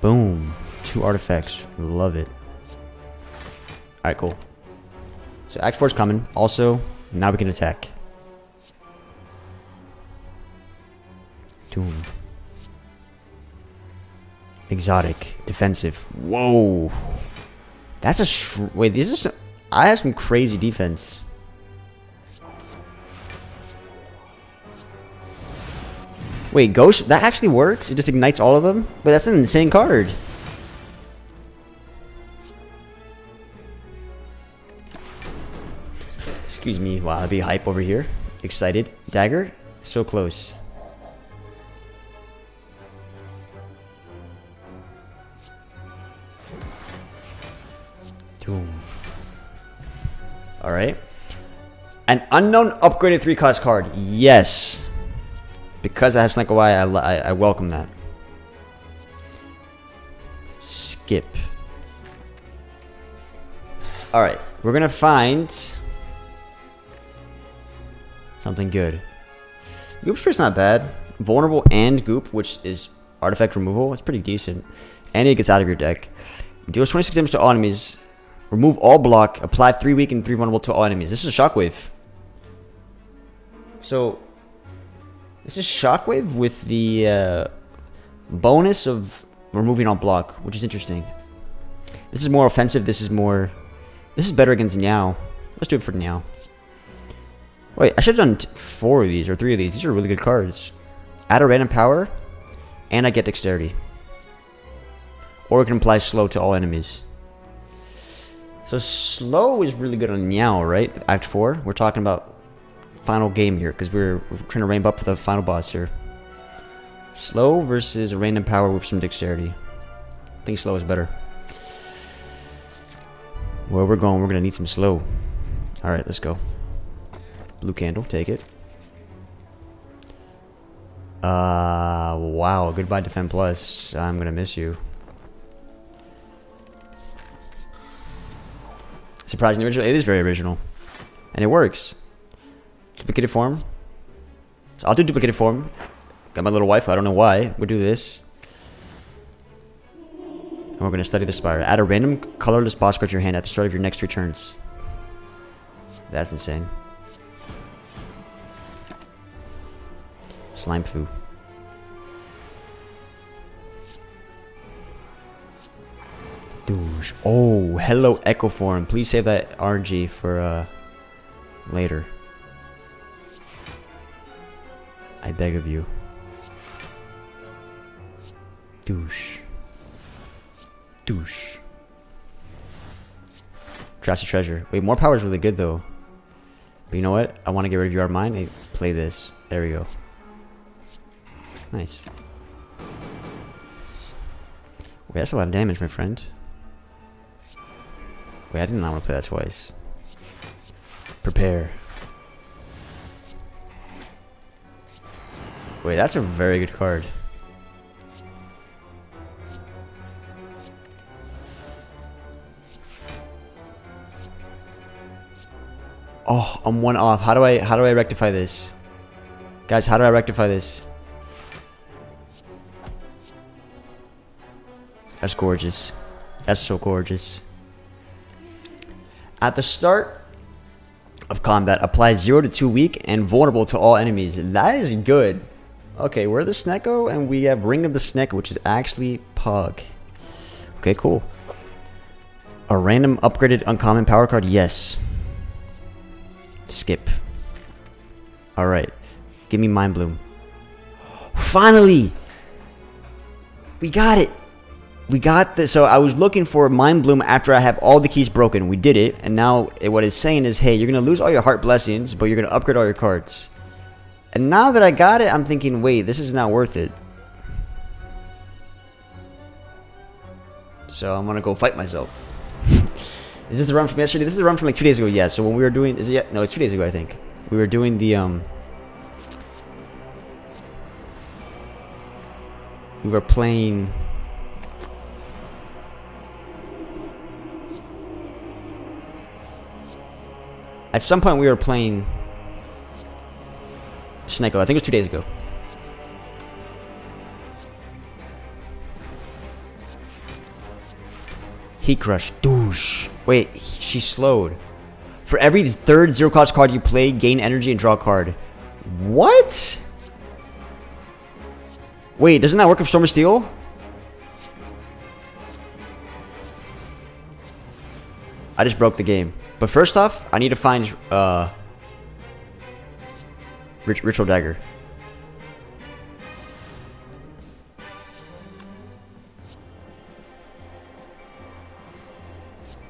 Boom. Two artifacts. Love it. Alright, cool. So 4 is coming. Also, now we can attack. Doom. Exotic. Defensive. Whoa. That's a... Wait, this is... I have some crazy defense. Wait, Ghost? That actually works? It just ignites all of them? But that's an insane card. Excuse me Wow, I'll be hype over here. Excited. Dagger? So close. Alright. An unknown upgraded 3 cost card. Yes. Because I have Snecko Eye welcome that. Skip. Alright. We're going to find... Something good. Goop Spirit's not bad. Vulnerable and Goop, which is artifact removal. It's pretty decent. And it gets out of your deck. Deals 26 damage to all enemies. Remove all block. Apply 3 weak and 3 vulnerable to all enemies. This is a Shockwave. So, this is Shockwave with the uh, bonus of removing all block, which is interesting. This is more offensive. This is more... This is better against Neow. Let's do it for Neow. Wait, I should have done four of these or three of these. These are really good cards. Add a random power, and I get dexterity. Or it can apply slow to all enemies. So slow is really good on Neow, right? Act 4. We're talking about final game here because we're, we're trying to ramp up for the final boss here. Slow versus a random power with some dexterity. I think slow is better. Where we're going, we're going to need some slow. Alright, let's go. Blue candle, take it. Uh, wow. Goodbye, Defend Plus. I'm going to miss you. Surprisingly original. It is very original. And it works. Duplicated form. So I'll do duplicated form. Got my little wife. I don't know why. We'll do this. And we're going to study the spire. Add a random colorless boss card to your hand at the start of your next three turns. That's insane. Slime foo. Oh, hello Echo Form. Please save that RNG for uh, later. I beg of you. Douche. Douche. Trash to Treasure. Wait, more power is really good though. But you know what? I want to get rid of your mind. Hey, play this. There we go. Nice. Wait, that's a lot of damage, my friend. Wait, I did not want to play that twice. Prepare. Wait, that's a very good card. Oh, I'm one off. How do I how do I rectify this? Guys, how do I rectify this? That's gorgeous. That's so gorgeous. At the start of combat, apply 0 to 2 weak and vulnerable to all enemies. That is good. Okay, we're the Snecko, and we have Ring of the Snecko, which is actually Pug. Okay, cool. A random upgraded uncommon power card? Yes. Skip. Alright. Give me Mind Bloom. Finally! We got it! We got this. So I was looking for Mind Bloom after I have all the keys broken. We did it. And now what it's saying is, hey, you're going to lose all your Heart Blessings, but you're going to upgrade all your cards. And now that I got it, I'm thinking, wait, this is not worth it. So I'm to go fight myself. is this the run from yesterday? This is a run from like two days ago. Yeah. So when we were doing, is it? No, it's two days ago, I think. We were doing the um. We were playing. At some point, we were playing. Snecko. I think it was two days ago. Heat Crush. Douche. Wait, she slowed. For every third zero cost card you play, gain energy and draw a card. What? Wait, doesn't that work with Storm of Steel? I just broke the game. But first off, I need to find uh, Rit Ritual Dagger.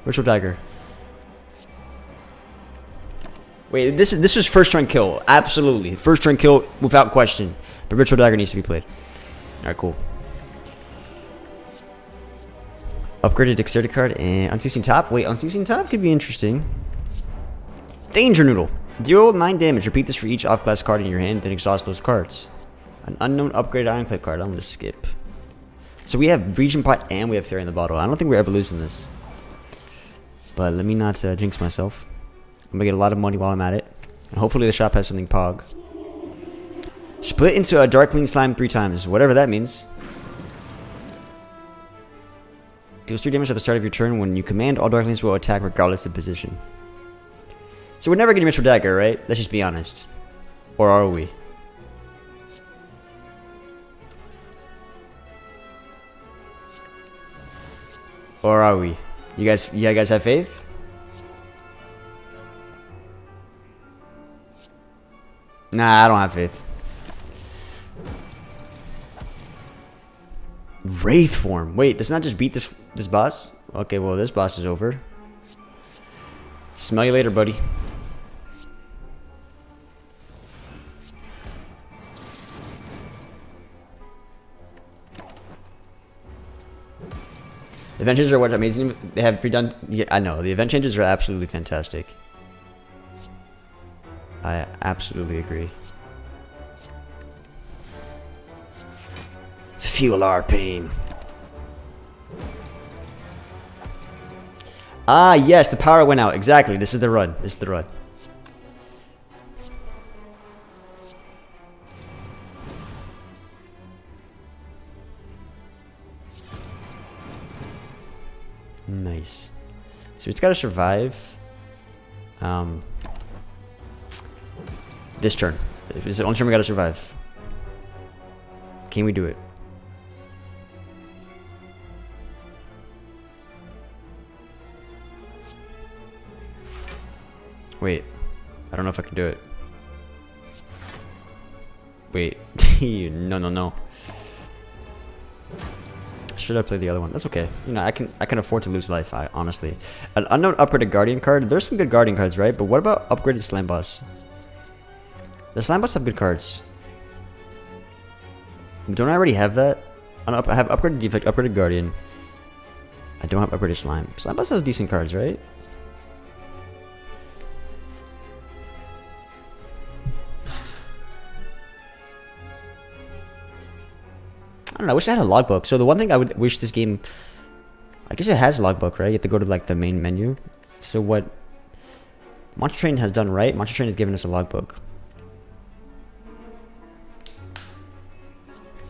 Ritual Dagger. Wait, this is this was first turn kill. Absolutely. First turn kill without question. But Ritual Dagger needs to be played. Alright, cool. Upgraded dexterity card and unceasing top. Wait, unceasing top could be interesting. Danger Noodle. Deal 9 damage. Repeat this for each off-class card in your hand, then exhaust those cards. An unknown upgraded Ironclad card. I'm going to skip. So we have Region Pot and we have Fairy in the Bottle. I don't think we're ever losing this. But let me not uh, jinx myself. I'm gonna get a lot of money while I'm at it. And hopefully the shop has something pog. Split into a Darkling Slime three times, whatever that means. Deals 3 damage at the start of your turn. When you command, all Darklings will attack regardless of position. So we're never getting Ritual Dagger, right? Let's just be honest. Or are we? Or are we? You guys, you guys have faith? Nah, I don't have faith. Wraith form. Wait, does not just beat this this boss? Okay, well this boss is over. Smell you later, buddy. Changes are what amazing. They have pre-done. Yeah, I know the event changes are absolutely fantastic. I absolutely agree. Fuel our pain. Ah, yes, the power went out. Exactly. This is the run. This is the run. Nice. So it's got to survive. Um, this turn. It's the only turn we got to survive. Can we do it? Wait. I don't know if I can do it. Wait. no, no, no. Should I play the other one? That's okay. You know, I can I can afford to lose life, I honestly. An unknown upgraded guardian card. There's some good guardian cards, right? But what about upgraded slime boss? The slime boss have good cards. Don't I already have that? I have upgraded defect, upgraded guardian. I don't have upgraded slime. Slime boss has decent cards, right? Don't know. I wish I had a logbook. So the one thing I would wish this game, I guess it has a logbook, right? You have to go to like the main menu. So what Monster Train has done right, Monster Train has given us a logbook.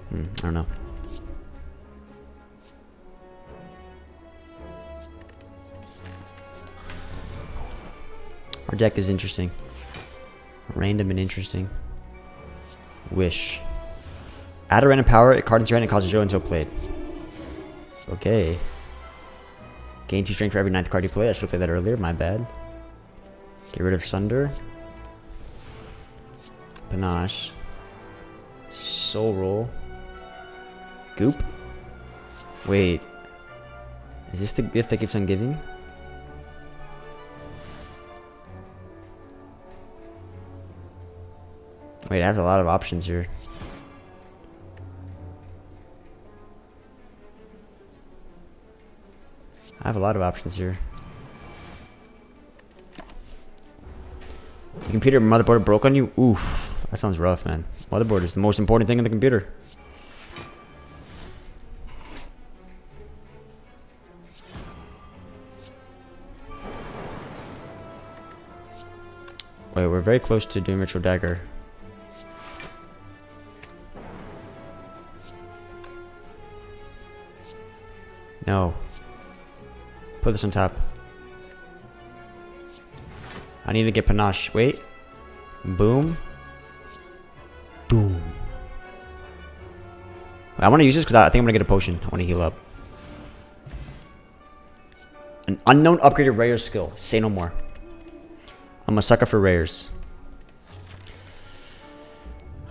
Hmm, I don't know. Our deck is interesting. Random and interesting. Wish. Add a random power, a card into your hand and causes zero until played. Okay. Gain 2 strength for every ninth card you play. I should have played that earlier, my bad. Get rid of Sunder. Panache. Soul Roll. Goop. Wait. Is this the gift that keeps on giving? Wait, I have a lot of options here. I have a lot of options here. The computer motherboard broke on you? Oof. That sounds rough, man. Motherboard is the most important thing in the computer. Wait, we're very close to doing Ritual Dagger. No. Put this on top. I need to get panache. Wait. Boom. Boom. I want to use this because I think I'm going to get a potion. I want to heal up. An unknown upgraded rare skill. Say no more. I'm a sucker for rares.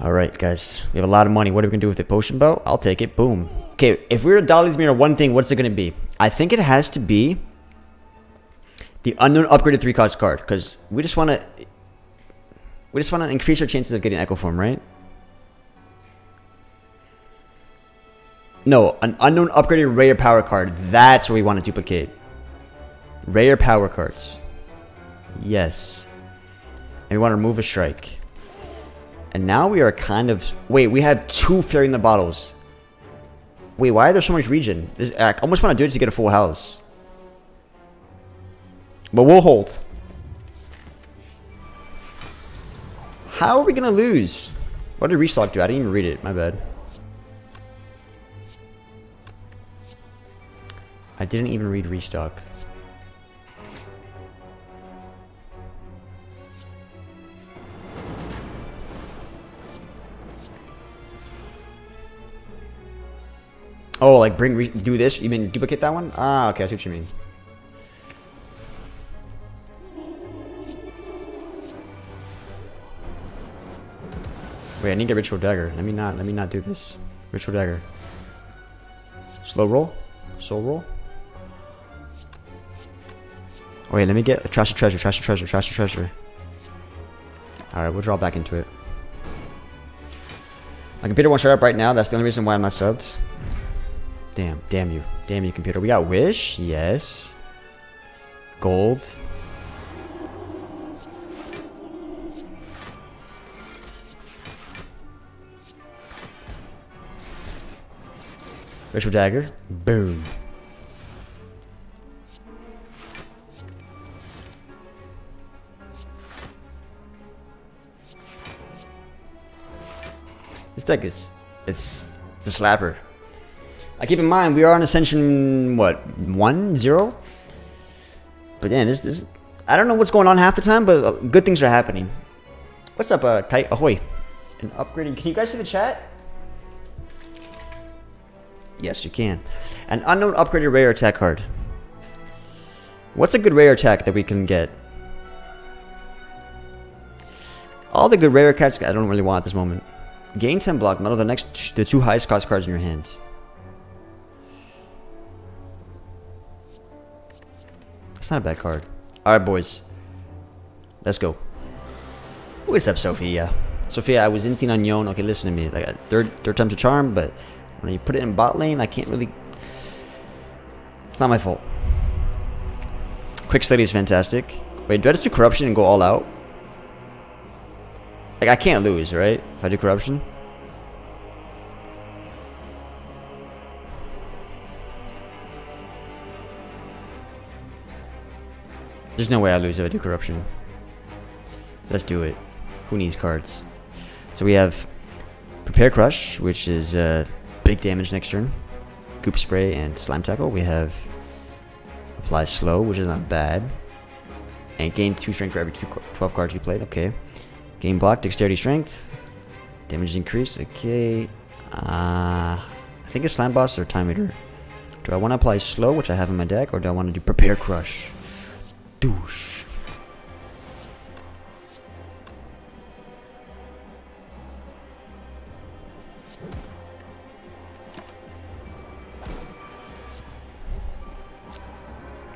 Alright, guys. We have a lot of money. What are we going to do with the potion bow? I'll take it. Boom. Okay, if we were to Dolly's Mirror one thing, what's it going to be? I think it has to be the unknown upgraded three cost card because we just want to we just want to increase our chances of getting Echo Form, right? No, an unknown upgraded rare power card. That's what we want to duplicate. Rare power cards. Yes. And we want to remove a strike. And now we are kind of... Wait, we have two Fairy in the Bottles. Wait, why are there so much region? This, I almost want to do it to get a full house. But we'll hold. How are we going to lose? What did restock do? I didn't even read it. My bad. I didn't even read restock. Oh, like bring do this? You mean duplicate that one? Ah, okay, I see what you mean. Wait, I need a ritual dagger. Let me not let me not do this. Ritual dagger. Slow roll? Soul roll? Wait, let me get a trash to treasure, trash to treasure, trash to treasure. Alright, we'll draw back into it. My computer won't shut up right now. That's the only reason why I'm not subbed. Damn, damn you. Damn you, computer. We got Wish? Yes. Gold. Ritual Dagger. Boom. This deck is... It's... It's a slapper. I keep in mind we are on Ascension what one zero. But yeah, this this I don't know what's going on half the time, but uh, good things are happening. What's up, uh, Kite Ahoy? An upgrading. Can you guys see the chat? Yes, you can. An unknown upgraded rare attack card. What's a good rare attack that we can get? All the good rare cards I don't really want at this moment. Gain 10 block, Muddle the next the two highest cost cards in your hands. Not a bad card. Alright, boys. Let's go. What's up, Sophia? Sophia, I was in on Yon. Okay, listen to me. Like, uh, third, third time's a charm, but when you put it in bot lane, I can't really... It's not my fault. Quick study is fantastic. Wait, do I just do corruption and go all out? Like, I can't lose, right? If I do corruption? There's no way I lose if I do corruption. Let's do it. Who needs cards? So we have Prepare Crush, which is uh, big damage next turn. Goop Spray and Slime Tackle. We have Apply Slow, which is not bad. And gain 2 strength for every two, 12 cards you played. Okay. Gain Block, Dexterity Strength. Damage increase. Okay. Uh, I think it's Slime Boss or Time Eater. Do I want to apply Slow, which I have in my deck, or do I want to do Prepare Crush? douche.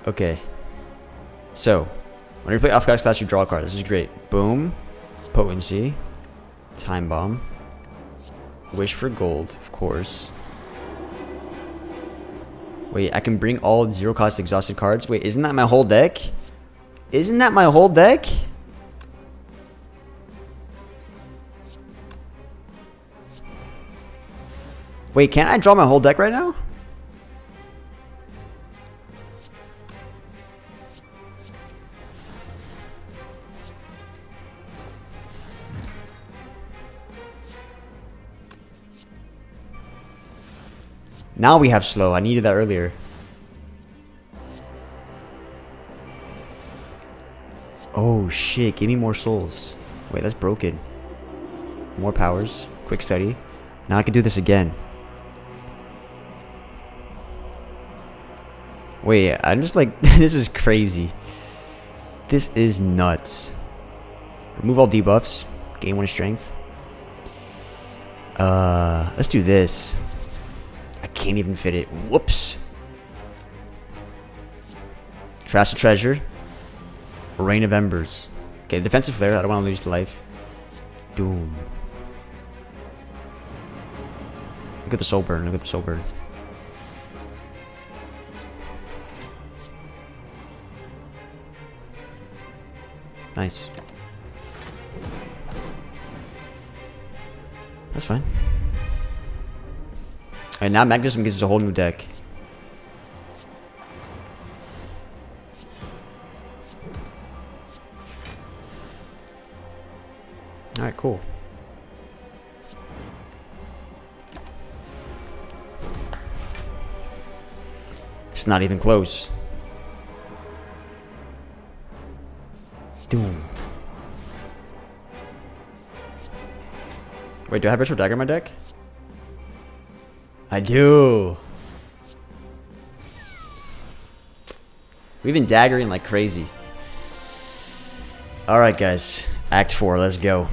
Okay. So, when you play off guys class, you draw a card. This is great. Boom. Potency. Time Bomb. Wish for Gold, of course. Wait, I can bring all zero cost exhausted cards? Wait, isn't that my whole deck? Isn't that my whole deck? Wait, can't I draw my whole deck right now? Now we have slow. I needed that earlier. Oh shit, give me more souls. Wait, that's broken. More powers. Quick study. Now I can do this again. Wait, I'm just like, this is crazy. This is nuts. Remove all debuffs. Gain one strength. Uh, let's do this. I can't even fit it. Whoops. Trash the treasure. Rain of Embers. Okay, defensive flare. I don't want to lose life. Doom. Look at the soul burn. Look at the soul burn. Nice. That's fine. Alright, now Magnetism gives us a whole new deck. It's not even close. Doom. Wait, do I have Ritual Dagger in my deck? I do. We've been daggering like crazy. Alright guys, Act 4, let's go.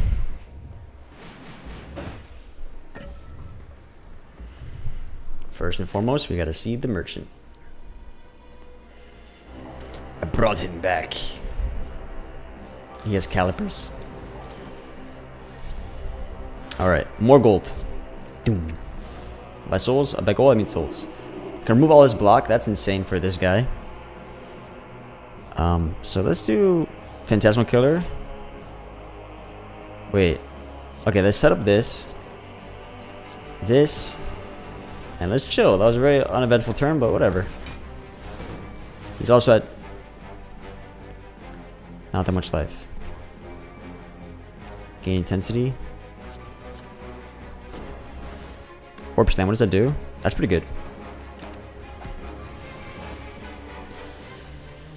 First and foremost, we gotta seed the merchant. Brought him back. He has calipers. Alright, more gold. Doom. By souls? By gold, I mean souls. Can remove all his block. That's insane for this guy. Um, so let's do Phantasmal Killer. Wait. Okay, let's set up this. This. And let's chill. That was a very uneventful turn, but whatever. He's also at not that much life. Gain intensity. Orb Slam, what does that do? That's pretty good.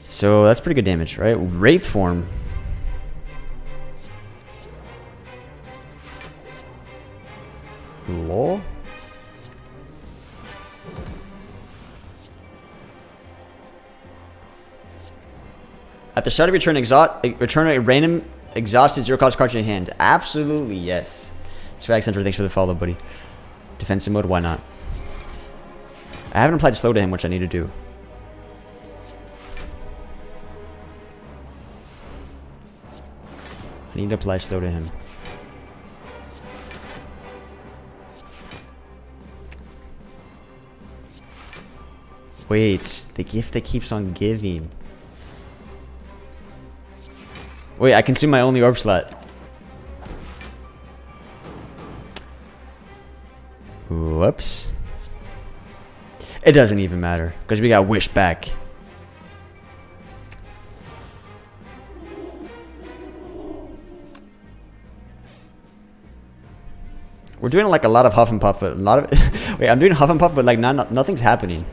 So that's pretty good damage, right? Wraith Form. Start of your turn, exhaust, return a random exhausted zero cost card to your hand. Absolutely, yes. Swag Center, thanks for the follow, buddy. Defensive mode, why not? I haven't applied slow to him, which I need to do. I need to apply slow to him. Wait, the gift that keeps on giving. Wait, I consume my only orb slot. Whoops. It doesn't even matter, because we got Wish back. We're doing like a lot of huff and puff, but a lot of wait. I'm doing huff and puff, but like not, nothing's happening.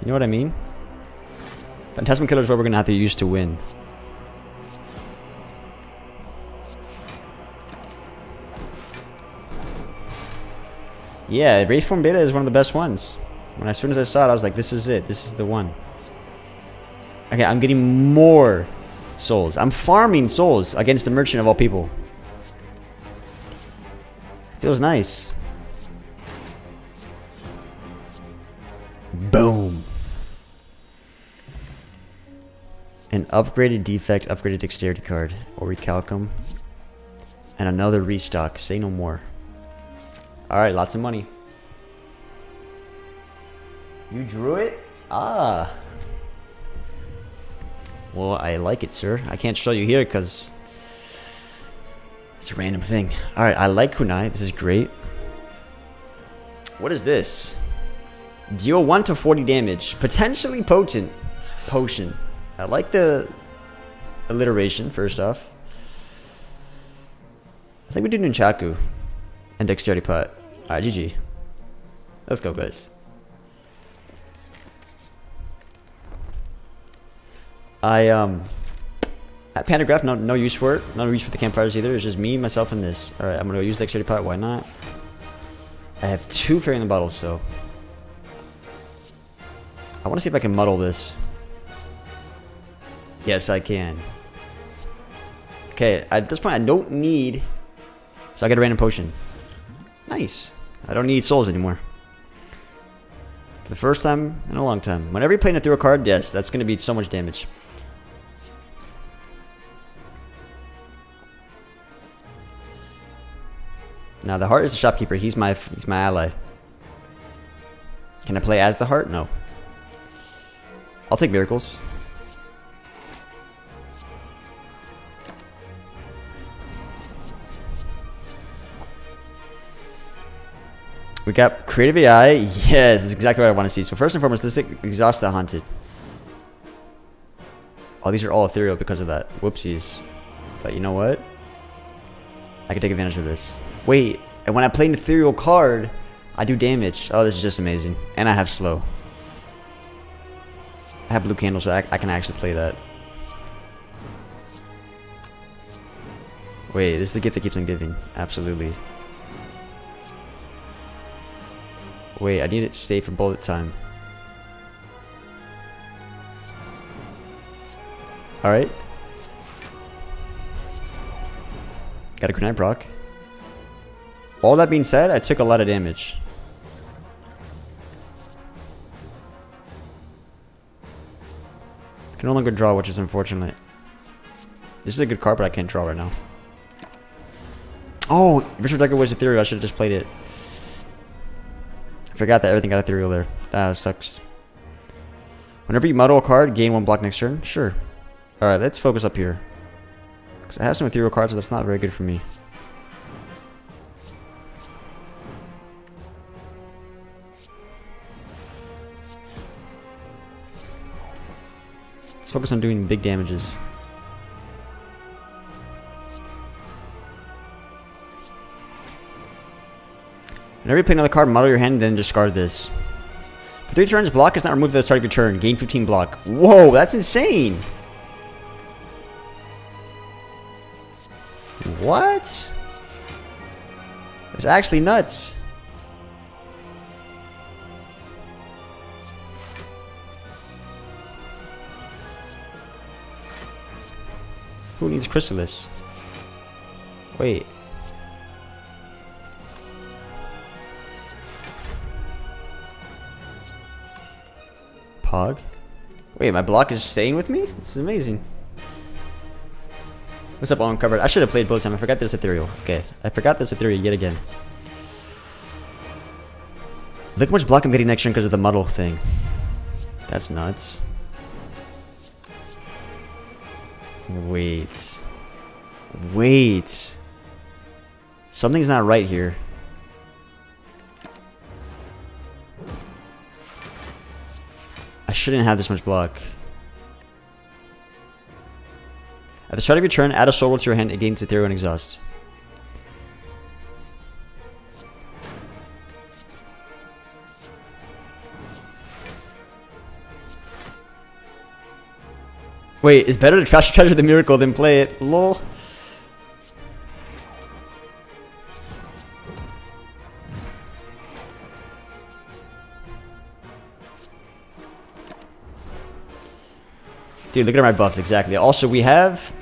You know what I mean? Phantasmal Killer is what we're gonna have to use to win. Yeah, Wraith Form Beta is one of the best ones. When as soon as I saw it, I was like, this is it. This is the one. Okay, I'm getting more souls. I'm farming souls against the merchant of all people. Feels nice. Upgraded defect, upgraded dexterity card. Or recalcum. And another restock. Say no more. Alright, lots of money. You drew it? Ah. Well, I like it, sir. I can't show you here because it's a random thing. Alright, I like Kunai. This is great. What is this? Deal 1 to 40 damage. Potentially potent potion. I like the alliteration, first off. I think we do Nunchaku and Dexterity Pot. Alright, GG. Let's go, guys. I, um... At Pantograph, no, no use for it. No use for the campfires either. It's just me, myself, and this. Alright, I'm gonna go use the Dexterity Pot. Why not? I have two Fairy in the bottle, so... I want to see if I can muddle this. Yes, I can. Okay, at this point, I don't need... So I get a random potion. Nice. I don't need souls anymore. For the first time in a long time. Whenever you're playing it through a card, yes, that's going to be so much damage. Now the heart is the shopkeeper. He's my he's my ally. Can I play as the heart? No. I'll take miracles. We got creative AI. Yes, is exactly what I want to see. So first and foremost, let's exhaust the haunted. Oh, these are all ethereal because of that. Whoopsies. But you know what? I can take advantage of this. Wait, and when I play an ethereal card, I do damage. Oh, this is just amazing. And I have slow. I have blue candles, so I, I can actually play that. Wait, this is the gift that keeps on giving. Absolutely. Wait, I need it to stay for bullet time. Alright. Got a grenade proc. All that being said, I took a lot of damage. I can no longer draw, which is unfortunate. This is a good card, but I can't draw right now. Oh, Ritual Dagger was ethereal. I should have just played it. I forgot that everything got ethereal there. Ah, that sucks. Whenever you muddle a card, gain one block next turn. Sure. Alright, let's focus up here. Because I have some ethereal cards, so that's not very good for me. Let's focus on doing big damages. Whenever you play another card, muddle your hand, then discard this. For three turns, block is not removed at the start of your turn. Gain 15 block. Whoa, that's insane! What? It's actually nuts. Who needs Chrysalis? Wait. Wait, my block is staying with me? It's amazing. What's up, Uncovered? I should have played both time. I forgot there's Ethereal. Okay, I forgot there's Ethereal yet again. Look how much block I'm getting next turn because of the muddle thing. That's nuts. Wait. Wait. Something's not right here. Shouldn't have this much block. At the start of your turn, add a soul to your hand against Ethereal and Exhaust. Wait, it's better to trash treasure the miracle than play it. Lol. Dude, look at my buffs, exactly. Also, we have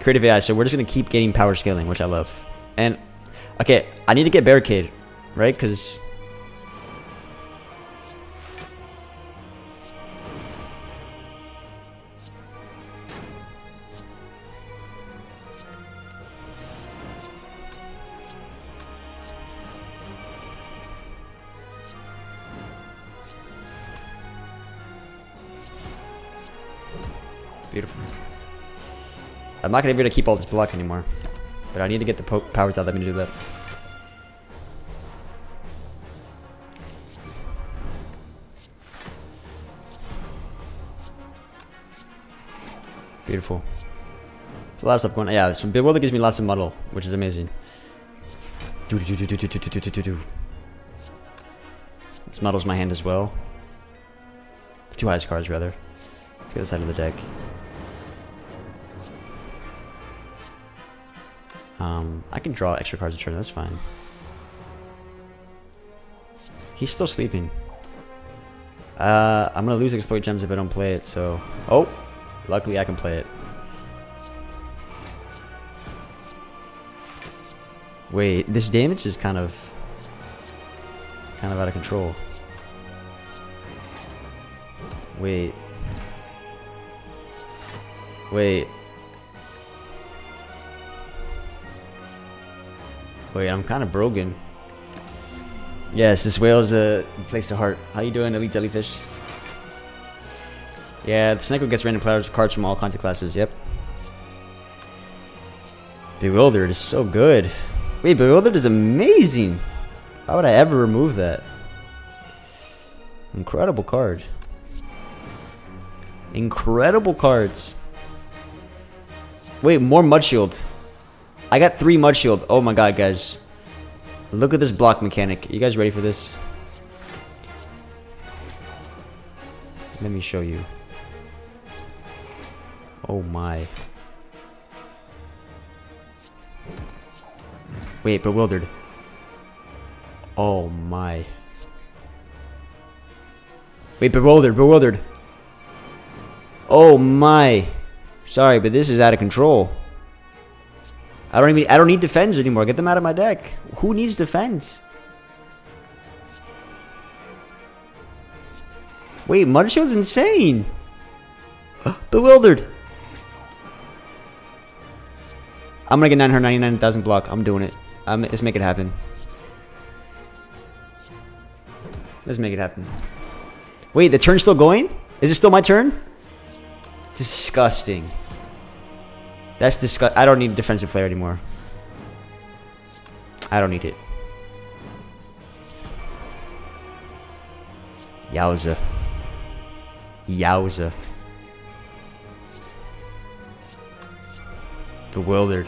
creative AI, so we're just going to keep getting power scaling, which I love. And, okay, I need to get barricade, right? Because... I'm not going to be able to keep all this block anymore. But I need to get the powers out. Let me do that. Beautiful. There's a lot of stuff going on. Yeah, so Bewilder gives me lots of muddle, which is amazing. This muddles my hand as well. Two highest cards, rather. Let's get this out of the deck. Um, I can draw extra cards a turn, that's fine. He's still sleeping. Uh, I'm gonna lose exploit gems if I don't play it, so... Oh! Luckily I can play it. Wait, this damage is kind of... Kind of out of control. Wait. Wait. Wait, I'm kind of broken. Yes, this whale is the uh, place to heart. How you doing, Elite Jellyfish? Yeah, the Snake gets random cards from all of classes, yep. Bewildered is so good. Wait, Bewildered is amazing! Why would I ever remove that? Incredible card. Incredible cards. Wait, more Mud Shield. I got three Mud Shield. Oh my god, guys. Look at this block mechanic. You guys ready for this? Let me show you. Oh my. Wait, bewildered. Oh my. Wait, bewildered, bewildered. Oh my. Sorry, but this is out of control. I don't even I don't need defense anymore. Get them out of my deck. Who needs defense? Wait, Mudshield's insane. Bewildered. I'm gonna get 999,000 block. I'm doing it. Um, let's make it happen. Let's make it happen. Wait, the turn's still going? Is it still my turn? Disgusting. That's disgust. I don't need defensive flare anymore. I don't need it. Yowza. Yowza. Bewildered.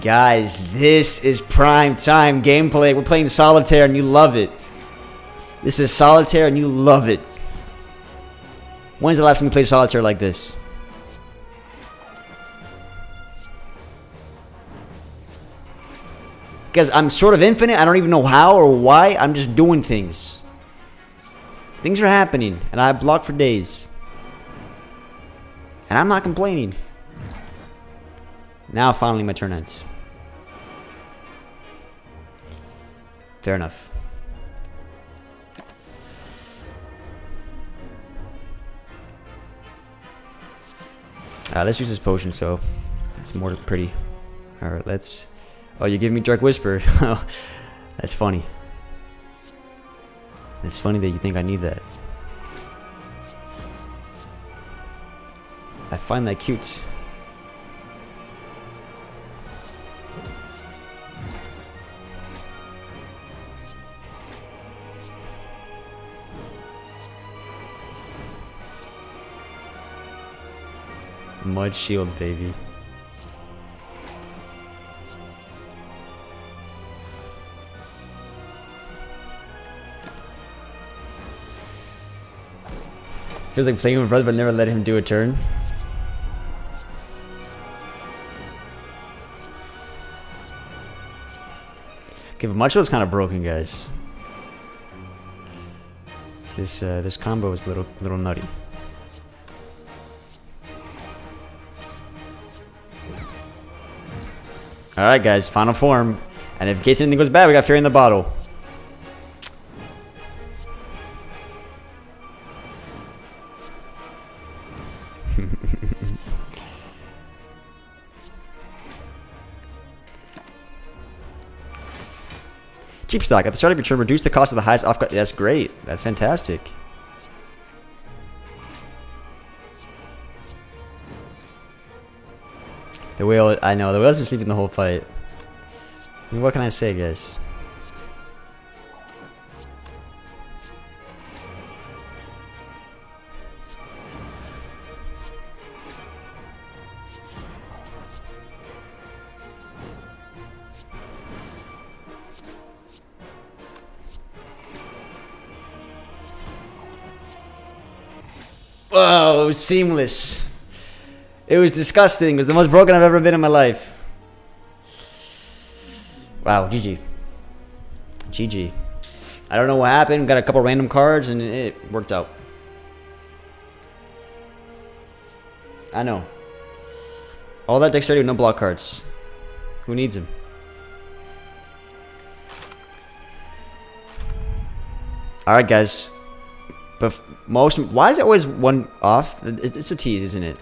Guys, this is prime time gameplay. We're playing Solitaire and you love it. This is Solitaire and you love it. When's the last time you played Solitaire like this? Because I'm sort of infinite. I don't even know how or why. I'm just doing things. Things are happening. And I block for days. And I'm not complaining. Now finally my turn ends. Fair enough. Uh, let's use this potion so it's more pretty. Alright, let's... Oh, you give me Dark Whisper. That's funny. It's funny that you think I need that. I find that cute. Mud shield, baby. Feels like playing with brother but never let him do a turn. Okay, but Shield's kind of broken, guys. This uh, this combo is a little little nutty. Alright guys, final form. And in case anything goes bad, we got Fairy in the bottle. Cheap stock. At the start of your turn, reduce the cost of the highest off That's great. That's fantastic. I know, the whale's been sleeping the whole fight. I mean, what can I say, guys? Whoa, seamless. It was disgusting. It was the most broken I've ever been in my life. Wow, GG. GG. I don't know what happened. Got a couple random cards and it worked out. I know. All that dexterity with no block cards. Who needs him? Alright, guys. But most... Why is it always one off? It's a tease, isn't it?